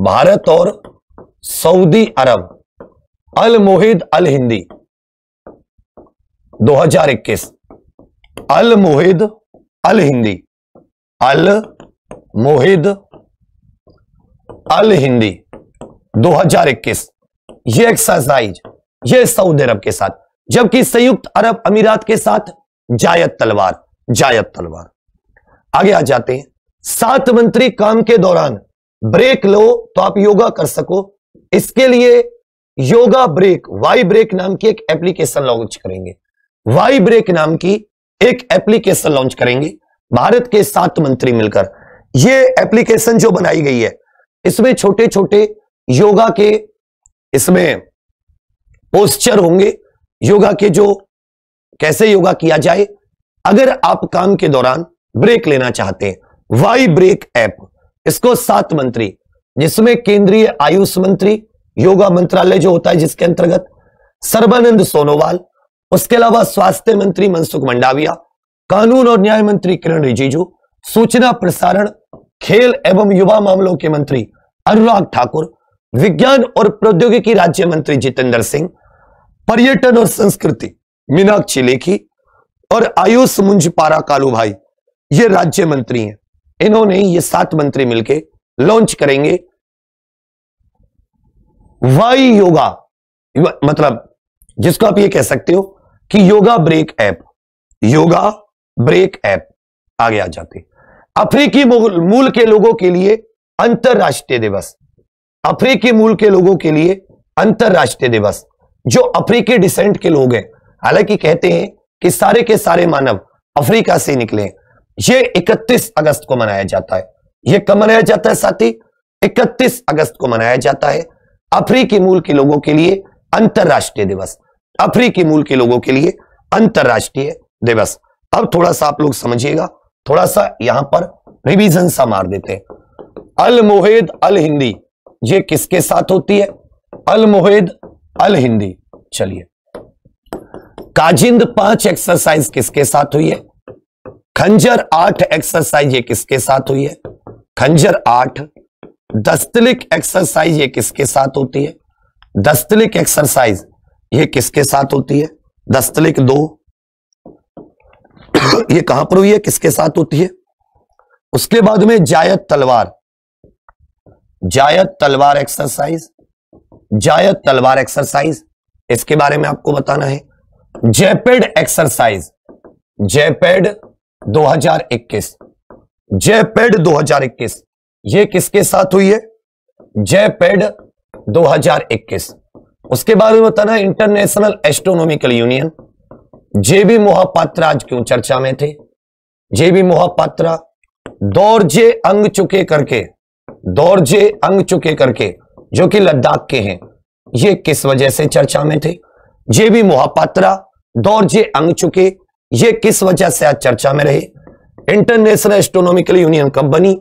भारत और सऊदी अरब, Al Mohed Al Hindi 2021 Al Mohed Al Hindi, Al Mohed Al Hindi 2021 ये एक्सरसाइज ये सऊदी अरब के साथ, जबकि संयुक्त अरब अमीरात के साथ जायद तलवार। जायद तलवार। आगे आ जाते हैं। सात मंत्री काम के दौरान ब्रेक लो तो आप योगा कर सको। इसके लिए योगा ब्रेक, वाई ब्रेक नाम की एक एप्लीकेशन लॉन्च करेंगे। वाई ब्रेक नाम की एक एप्लीकेशन लॉन्च करेंगे। भारत के सात मंत्री मिलकर। यह एप्लीकेशन जो बनाई गई है, इसमें छोटे छोटे योगा के इसमें पोस्चर होंगे। योगा के जो कैसे योगा किया जाए अगर आप काम के दौरान ब्रेक लेना चाहते हैं, वाई ब्रेक ऐप, इसको सात मंत्री, जिसमें केंद्रीय आयुष मंत्री, योगा मंत्रालय जो होता है जिसके अंतर्गत, सर्बानंद सोनोवाल, उसके अलावा स्वास्थ्य मंत्री मनसुख मंडाविया, कानून और न्याय मंत्री किरण रिजिजू, सूचना प्रसारण, खेल एवं युवा मामलों के मंत्री अनुराग ठाकुर, विज्ञान और प्रौद्योगिकी राज्य मंत्री जितेंद्र सिंह, पर्यटन और संस्कृति, मीनाक्षी लेखी और आयुष मुंजपारा कालू भाई, ये राज्य मंत्री हैं। इन्होंने ये सात मंत्री मिलके लॉन्च करेंगे। वाई योगा मतलब जिसको आप ये कह सकते हो कि yoga break app yoga break app आगे आ जाते अफ्रीकी मूल के लोगों के लिए अंतरराष्ट्रीय दिवस। अफ्रीकी मूल के लोगों के लिए अंतरराष्ट्रीय दिवस, जो अफ्रीकी डिसेंट के लोग हैं। हालाँकि कहते हैं कि सारे के सारे मानव अफ्रीका से निकले। ये 31 अगस्त को मनाया जाता है। ये कब मनाया जाता है साथी? 31 अगस्त को मनाया जाता है। अफ्रीकी मूल के लोगों के लिए अंतरराष्ट्रीय दिवस। अफ्रीकी मूल के लोगों के लिए अंतरराष्ट्रीय दिवस। अब थोड़ा सा आप लोग समझिएगा। थोड़ा सा यहाँ पर रिवीजन सा मार देते हैं। अल मोहेद अल हिंदी। ये किसके साथ होती है? अल मोहेद अल हिंदी। चलिए। काजिंद पाँच एक्सरसाइज किसके साथ हुई है? खंजर आठ एक्सरसाइज ये किसके साथ हुई है? खंजर आठ। दस्तलिक एक्सरसाइज ये किसके साथ होती है? दस्तलिक एक्सरसाइज ये किसके साथ होती है? दस्तलिक दो। ये कहाँ पर हुई है? किसके साथ होती है? उसके बाद में जायद तलवार। जायद तलवार एक्सरसाइज जायद तलवार एक्सरसाइज इसके बारे में आपको बताना है। जेपेड एक्सरसाइज जेपेड 2021 जेपेड 2021 ये किसके साथ हुई है? जेपेड 2021 उसके बाद में बताना International Astronomical Union JB Mohapatra आज क्यों चर्चा में थे? जेबी मोहापात्रा दौरजे अंग चुके करके दौरजे अंग चुके करके, जो कि लद्दाख के हैं, ये किस वजह से चर्चा में थे? जेबी मोहापात्रा दौरजे अंग चुके, ये किस वजह से आज चर्चा में रहे? इंटरनेशनल एस्ट्रोनॉमिकल यूनियन कब बनी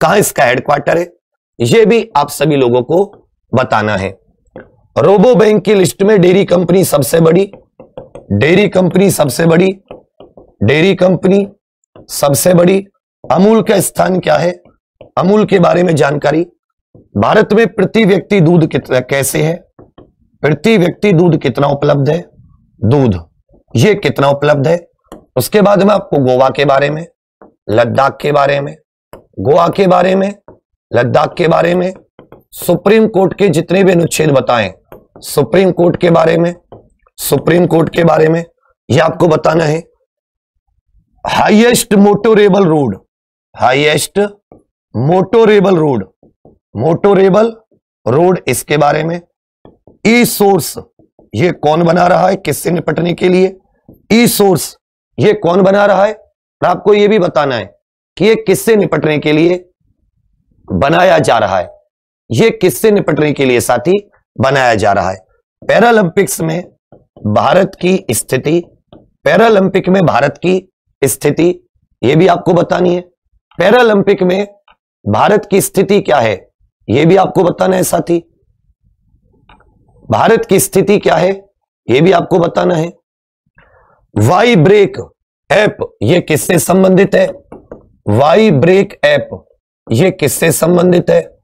कहा इसका हेडक्वार्टर है? ये भी आप सभी लोगों को बताना है। रोबो बैंक की लिस्ट में डेयरी कंपनी सबसे बड़ी डेयरी कंपनी सबसे बड़ी डेयरी कंपनी सबसे बड़ी, अमूल का स्थान क्या है? अमूल के बारे में जानकारी। भारत में प्रति व्यक्ति दूध कैसे है? प्रति व्यक्ति दूध कितना उपलब्ध है? दूध। ये कितना उपलब्ध है? उसके बाद में आपको गोवा के बारे में, लद्दाख के बारे में, गोवा के बारे में, लद्दाख के बारे में, सुप्रीम कोर्ट के जितने भी अनुच्छेद बताएँ, सुप्रीम कोर्ट के बारे में, सुप्रीम कोर्ट के बारे में यह आपको बताना है। Highest motorable road, highest motorable road motorable road इसके बारे में ई सोर्स ये कौन बना रहा है? किससे निपटने के लिए? ई सोर्स ये कौन बना रहा है? और आपको यह भी बताना है कि ये किससे निपटने के लिए बनाया जा रहा है। ये किससे निपटने के लिए साथी बनाया जा रहा है? पैरालंपिक्स में भारत की स्थिति पैरालंपिक में भारत की स्थिति यह भी आपको बतानी है। पैरालंपिक में भारत की स्थिति क्या है? यह भी आपको बताना है साथी। भारत की स्थिति क्या है यह भी आपको बताना है। वाई ब्रेक ऐप यह किससे संबंधित है? वाई ब्रेक ऐप यह किससे संबंधित है?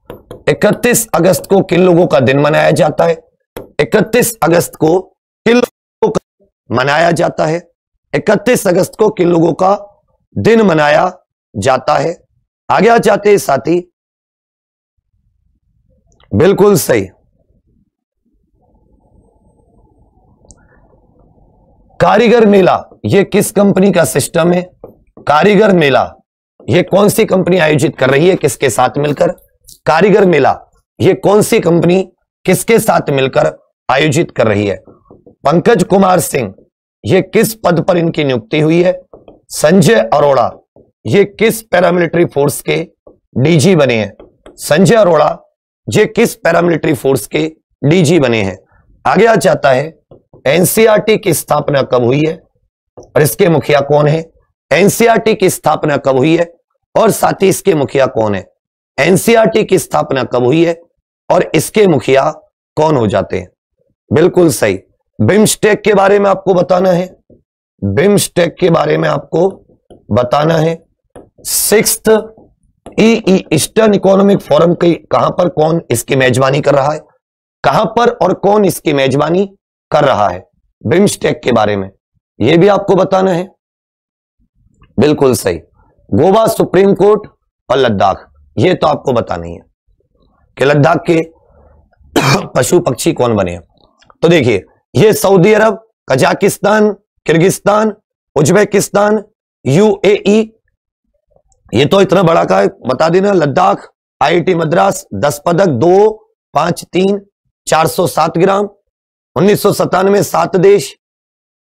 31 अगस्त को किन लोगों का दिन मनाया जाता है? 31 अगस्त को किन लोगों का मनाया जाता है? 31 अगस्त को किन लोगों का दिन मनाया जाता है? आगे आ जाते साथी। बिल्कुल सही। कारीगर मेला यह किस कंपनी का सिस्टम है? कारीगर मेला यह कौन सी कंपनी आयोजित कर रही है? किसके साथ मिलकर? कारीगर मेला यह कौन सी कंपनी किसके साथ मिलकर आयोजित कर रही है? पंकज कुमार सिंह यह किस पद पर इनकी नियुक्ति हुई है? संजय अरोड़ा, ये किस पैरामिलिट्री फोर्स के डीजी बने हैं? संजय अरोड़ा, ये किस पैरामिलिट्री फोर्स के डीजी बने हैं? आगे आ जाता है एनसीआरटी की स्थापना कब हुई है? और इसके मुखिया कौन है? एनसीआरटी की स्थापना कब हुई है? और साथ ही इसके मुखिया कौन है? एनसीआरटी की स्थापना कब हुई है? और इसके मुखिया कौन हो जाते हैं? बिल्कुल सही। बिम्स्टेक के बारे में आपको बताना है। बिम्स्टेक के बारे में आपको बताना है। सिक्स ईस्टर्न इकोनॉमिक फोरम की कहाँ पर कौन इसकी मेजबानी कर रहा है? कहाँ पर और कौन इसकी मेजबानी कर रहा है। बिम्स्टेक के बारे में। यह भी आपको बताना है। बिल्कुल सही। गोवा सुप्रीम कोर्ट और लद्दाख। ये तो आपको बताना ही है कि लद्दाख के [coughs] पशु पक्षी कौन बने तो देखिए, ये सऊदी अरब, कजाकिस्तान, किर्गिस्तान, उज्बेकिस्तान, यूएई, ये तो इतना बड़ा का बता देना। लद्दाख, आईआईटी मद्रास, दस पदक, दो, पाँच, तीन, चार सौ सात ग्राम उन्नीस सात देश,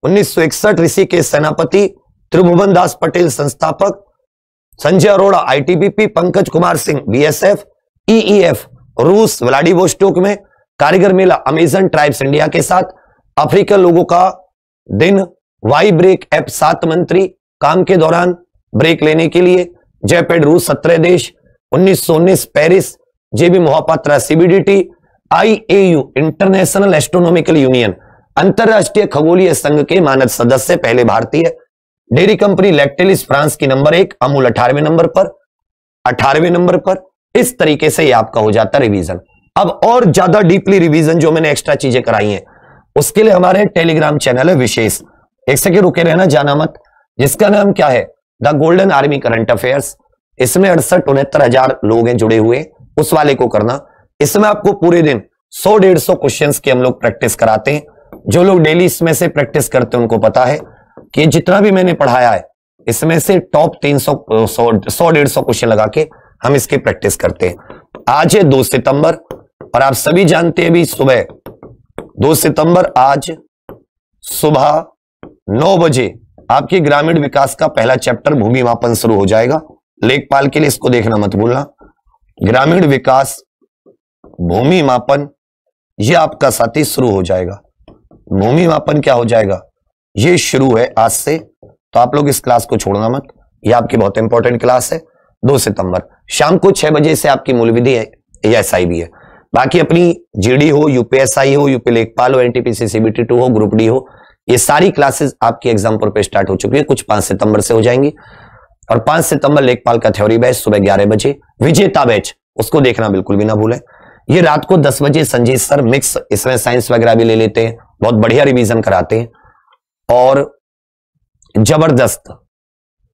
उन्नीस सौ इकसठ ऋषि के सेनापति, त्रिभुवन दास पटेल संस्थापक, Sanjay Arora ITBP Pankaj Kumar Singh BSF EEF रूस व्लाडिवोस्टोक में, कारीगर मेला अमेजन ट्राइब्स इंडिया के साथ अफ्रीकन लोगों का दिन, वाई ब्रेक ऐप सात मंत्री, काम के दौरान ब्रेक लेने के लिए, जयपेड रूस सत्रह देश, उन्नीस सौ उन्नीस Paris, JB Mohapatra CBDT IAU International Astronomical Union अंतरराष्ट्रीय खगोलीय संघ के मानद सदस्य, पहले भारतीय। डेयरी कंपनी लैक्टेलिस फ्रांस की नंबर एक, अमूल अठारहवें नंबर पर, अठारहवें नंबर पर। इस तरीके से ये आपका हो जाता रिवीजन अब और ज़्यादा डीपली रिवीजन जो मैंने एक्स्ट्रा चीज़ें कराई हैं, उसके लिए हमारे टेलीग्राम चैनल है विशेष। एक सेकेंड रुके रहना, जाना मत। जिसका नाम क्या है? The Golden Army current affairs इसमें अड़सठ उनहत्तर हज़ार लोग हैं जुड़े हुए। उस वाले को करना। इसमें आपको पूरे दिन सौ, डेढ़ सौ क्वेश्चन की हम लोग प्रैक्टिस कराते हैं। जो लोग डेली इसमें से प्रैक्टिस करते हैं, उनको पता है कि जितना भी मैंने पढ़ाया है, इसमें से टॉप तीन सौ सौ डेढ़ सौ क्वेश्चन लगा के हम इसकी प्रैक्टिस करते हैं। आज है दो सितंबर और आप सभी जानते हैं भी सुबह। दो सितंबर आज सुबह नौ बजे आपके ग्रामीण विकास का पहला चैप्टर भूमि मापन शुरू हो जाएगा। लेखपाल के लिए इसको देखना मत भूलना। ग्रामीण विकास भूमि मापन, ये आपका साथी शुरू हो जाएगा। भूमि मापन क्या हो जाएगा? ये शुरू है आज से तो आप लोग इस क्लास को छोड़ना मत। ये आपकी बहुत इंपॉर्टेंट क्लास है, दो सितंबर। शाम को छह बजे से आपकी मूल विधि है एस भी है। बाकी अपनी जीडी हो यूपीएसआई हो यूपी लेखपाल हो एनटीपीसी सीबीटी टू हो ग्रुप डी हो, ये सारी क्लासेस आपकी एग्ज़ाम पर पे स्टार्ट हो चुकी है। कुछ पाँच सितंबर से हो जाएँगी। और पाँच सितंबर लेखपाल का थ्योरी बैच सुबह ग्यारह बजे, विजेता बैच उसको देखना बिल्कुल भी ना भूलें। ये रात को दस बजे संजीत सर मिक्स इसमें साइंस वगैरह भी ले लेते हैं, बहुत बढ़िया रिवीजन कराते हैं। और ज़बरदस्त,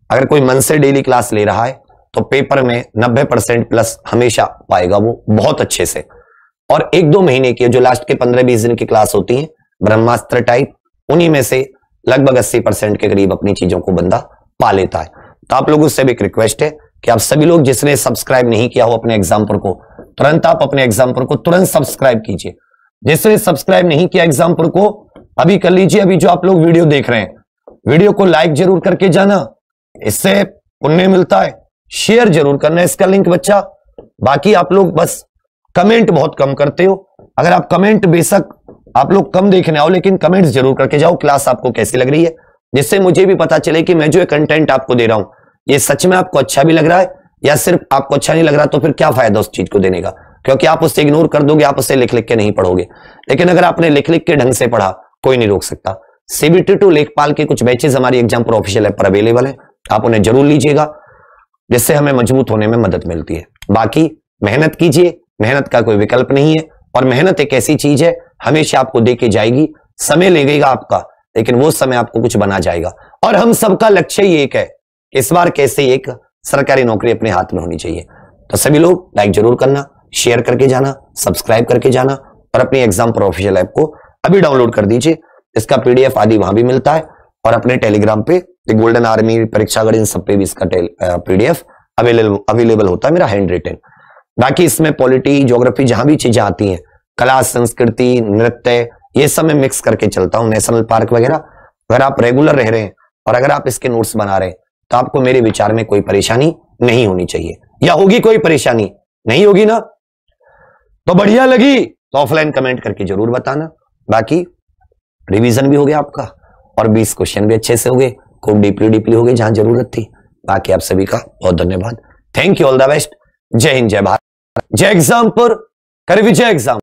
अगर कोई मन से डेली क्लास ले रहा है तो पेपर में 90 परसेंट प्लस हमेशा पाएगा वो, बहुत अच्छे से। और एक दो महीने की जो लास्ट के पंद्रह बीस दिन की क्लास होती है, ब्रह्मास्त्र टाइप उन्हीं में से लगभग अस्सी परसेंट के करीब अपनी चीज़ों को बंदा पा लेता है। तो आप लोगों से भी एक रिक्वेस्ट है कि आप सभी लोग जिसने सब्सक्राइब नहीं किया हो अपने एग्ज़ाम्पल को तुरंत आप अपने एग्ज़ाम्पल को तुरंत सब्सक्राइब कीजिए। जिसने सब्सक्राइब नहीं किया एग्ज़ाम्पल को, अभी कर लीजिए अभी जो आप लोग वीडियो देख रहे हैं। वीडियो को लाइक ज़रूर करके जाना। इससे पुण्य मिलता है। शेयर ज़रूर करना इसका लिंक बच्चा। बाकी आप लोग बस कमेंट बहुत कम करते हो। अगर आप कमेंट बेशक आप लोग कम देखने आओ, लेकिन कमेंट्स ज़रूर करके जाओ। क्लास आपको कैसी लग रही है? जिससे मुझे भी पता चले कि मैं जो कंटेंट आपको दे रहा हूँ, ये सच में आपको अच्छा भी लग रहा है। या सिर्फ़ आपको अच्छा नहीं लग रहा तो फिर क्या फ़ायदा उस चीज़ को देने का? क्योंकि आप उससे इग्नोर कर दोगे, आप उसे लिख लिख के नहीं पढ़ोगे। लेकिन अगर आपने लिख लिख के ढंग से पढ़ा, कोई नहीं रोक सकता। सीबीटी टू लेखपाल के कुछ बैचेस हमारी एग्ज़ाम पर ऑफिशियल ऐप पर अवेलेबल है। आप उन्हें ज़रूर लीजिएगा, जिससे हमें मज़बूत होने में मदद मिलती है। बाकी, मेहनत कीजिए। मेहनत का कोई विकल्प नहीं है, और मेहनत एक ऐसी चीज़ है, हमेशा आपको दे के जाएगी। समय लगेगा आपका, लेकिन वो समय आपको कुछ बना जाएगा। और हम सबका लक्ष्य ही एक है। इस बार कैसे एक? सरकारी नौकरी अपने हाथ में होनी चाहिए। तो सभी लोग लाइक ज़रूर करना शेयर करके जाना सब्सक्राइब करके जाना और अपनी एग्ज़ाम पर ऑफिशियल ऐप को अभी डाउनलोड कर दीजिए। इसका पीडीएफ आदि वहाँ भी मिलता है और अपने टेलीग्राम पे गोल्डन आर्मी परीक्षागढ़ इन सब पे भी इसका पीडीएफ अवेलेबल अवेलेबल होता है, मेरा हैंड रिटन बाकी इसमें पॉलिटी ज्योग्राफी जहाँ भी चीज़ें आती हैं, कला, संस्कृति, नृत्य, ये सब मैं मिक्स करके चलता हूँ नेशनल पार्क वगैरह। अगर आप रेगुलर रह रहे हैं और अगर आप इसके नोट्स बना रहे हैं तो आपको मेरे विचार में कोई परेशानी नहीं होनी चाहिए। या होगी कोई परेशानी? नहीं होगी ना? तो बढ़िया लगी तो ऑफलाइन कमेंट करके ज़रूर बताना। बाकी रिवीजन भी हो गया आपका, और 20 क्वेश्चन भी अच्छे से हो गए, खूब डीपली डीपली हो गए, जहाँ ज़रूरत थी। बाकी आप सभी का बहुत धन्यवाद। Thank you all the best जय हिंद, जय भारत। जय एग्ज़ाम पर कर विजय एग्ज़ाम।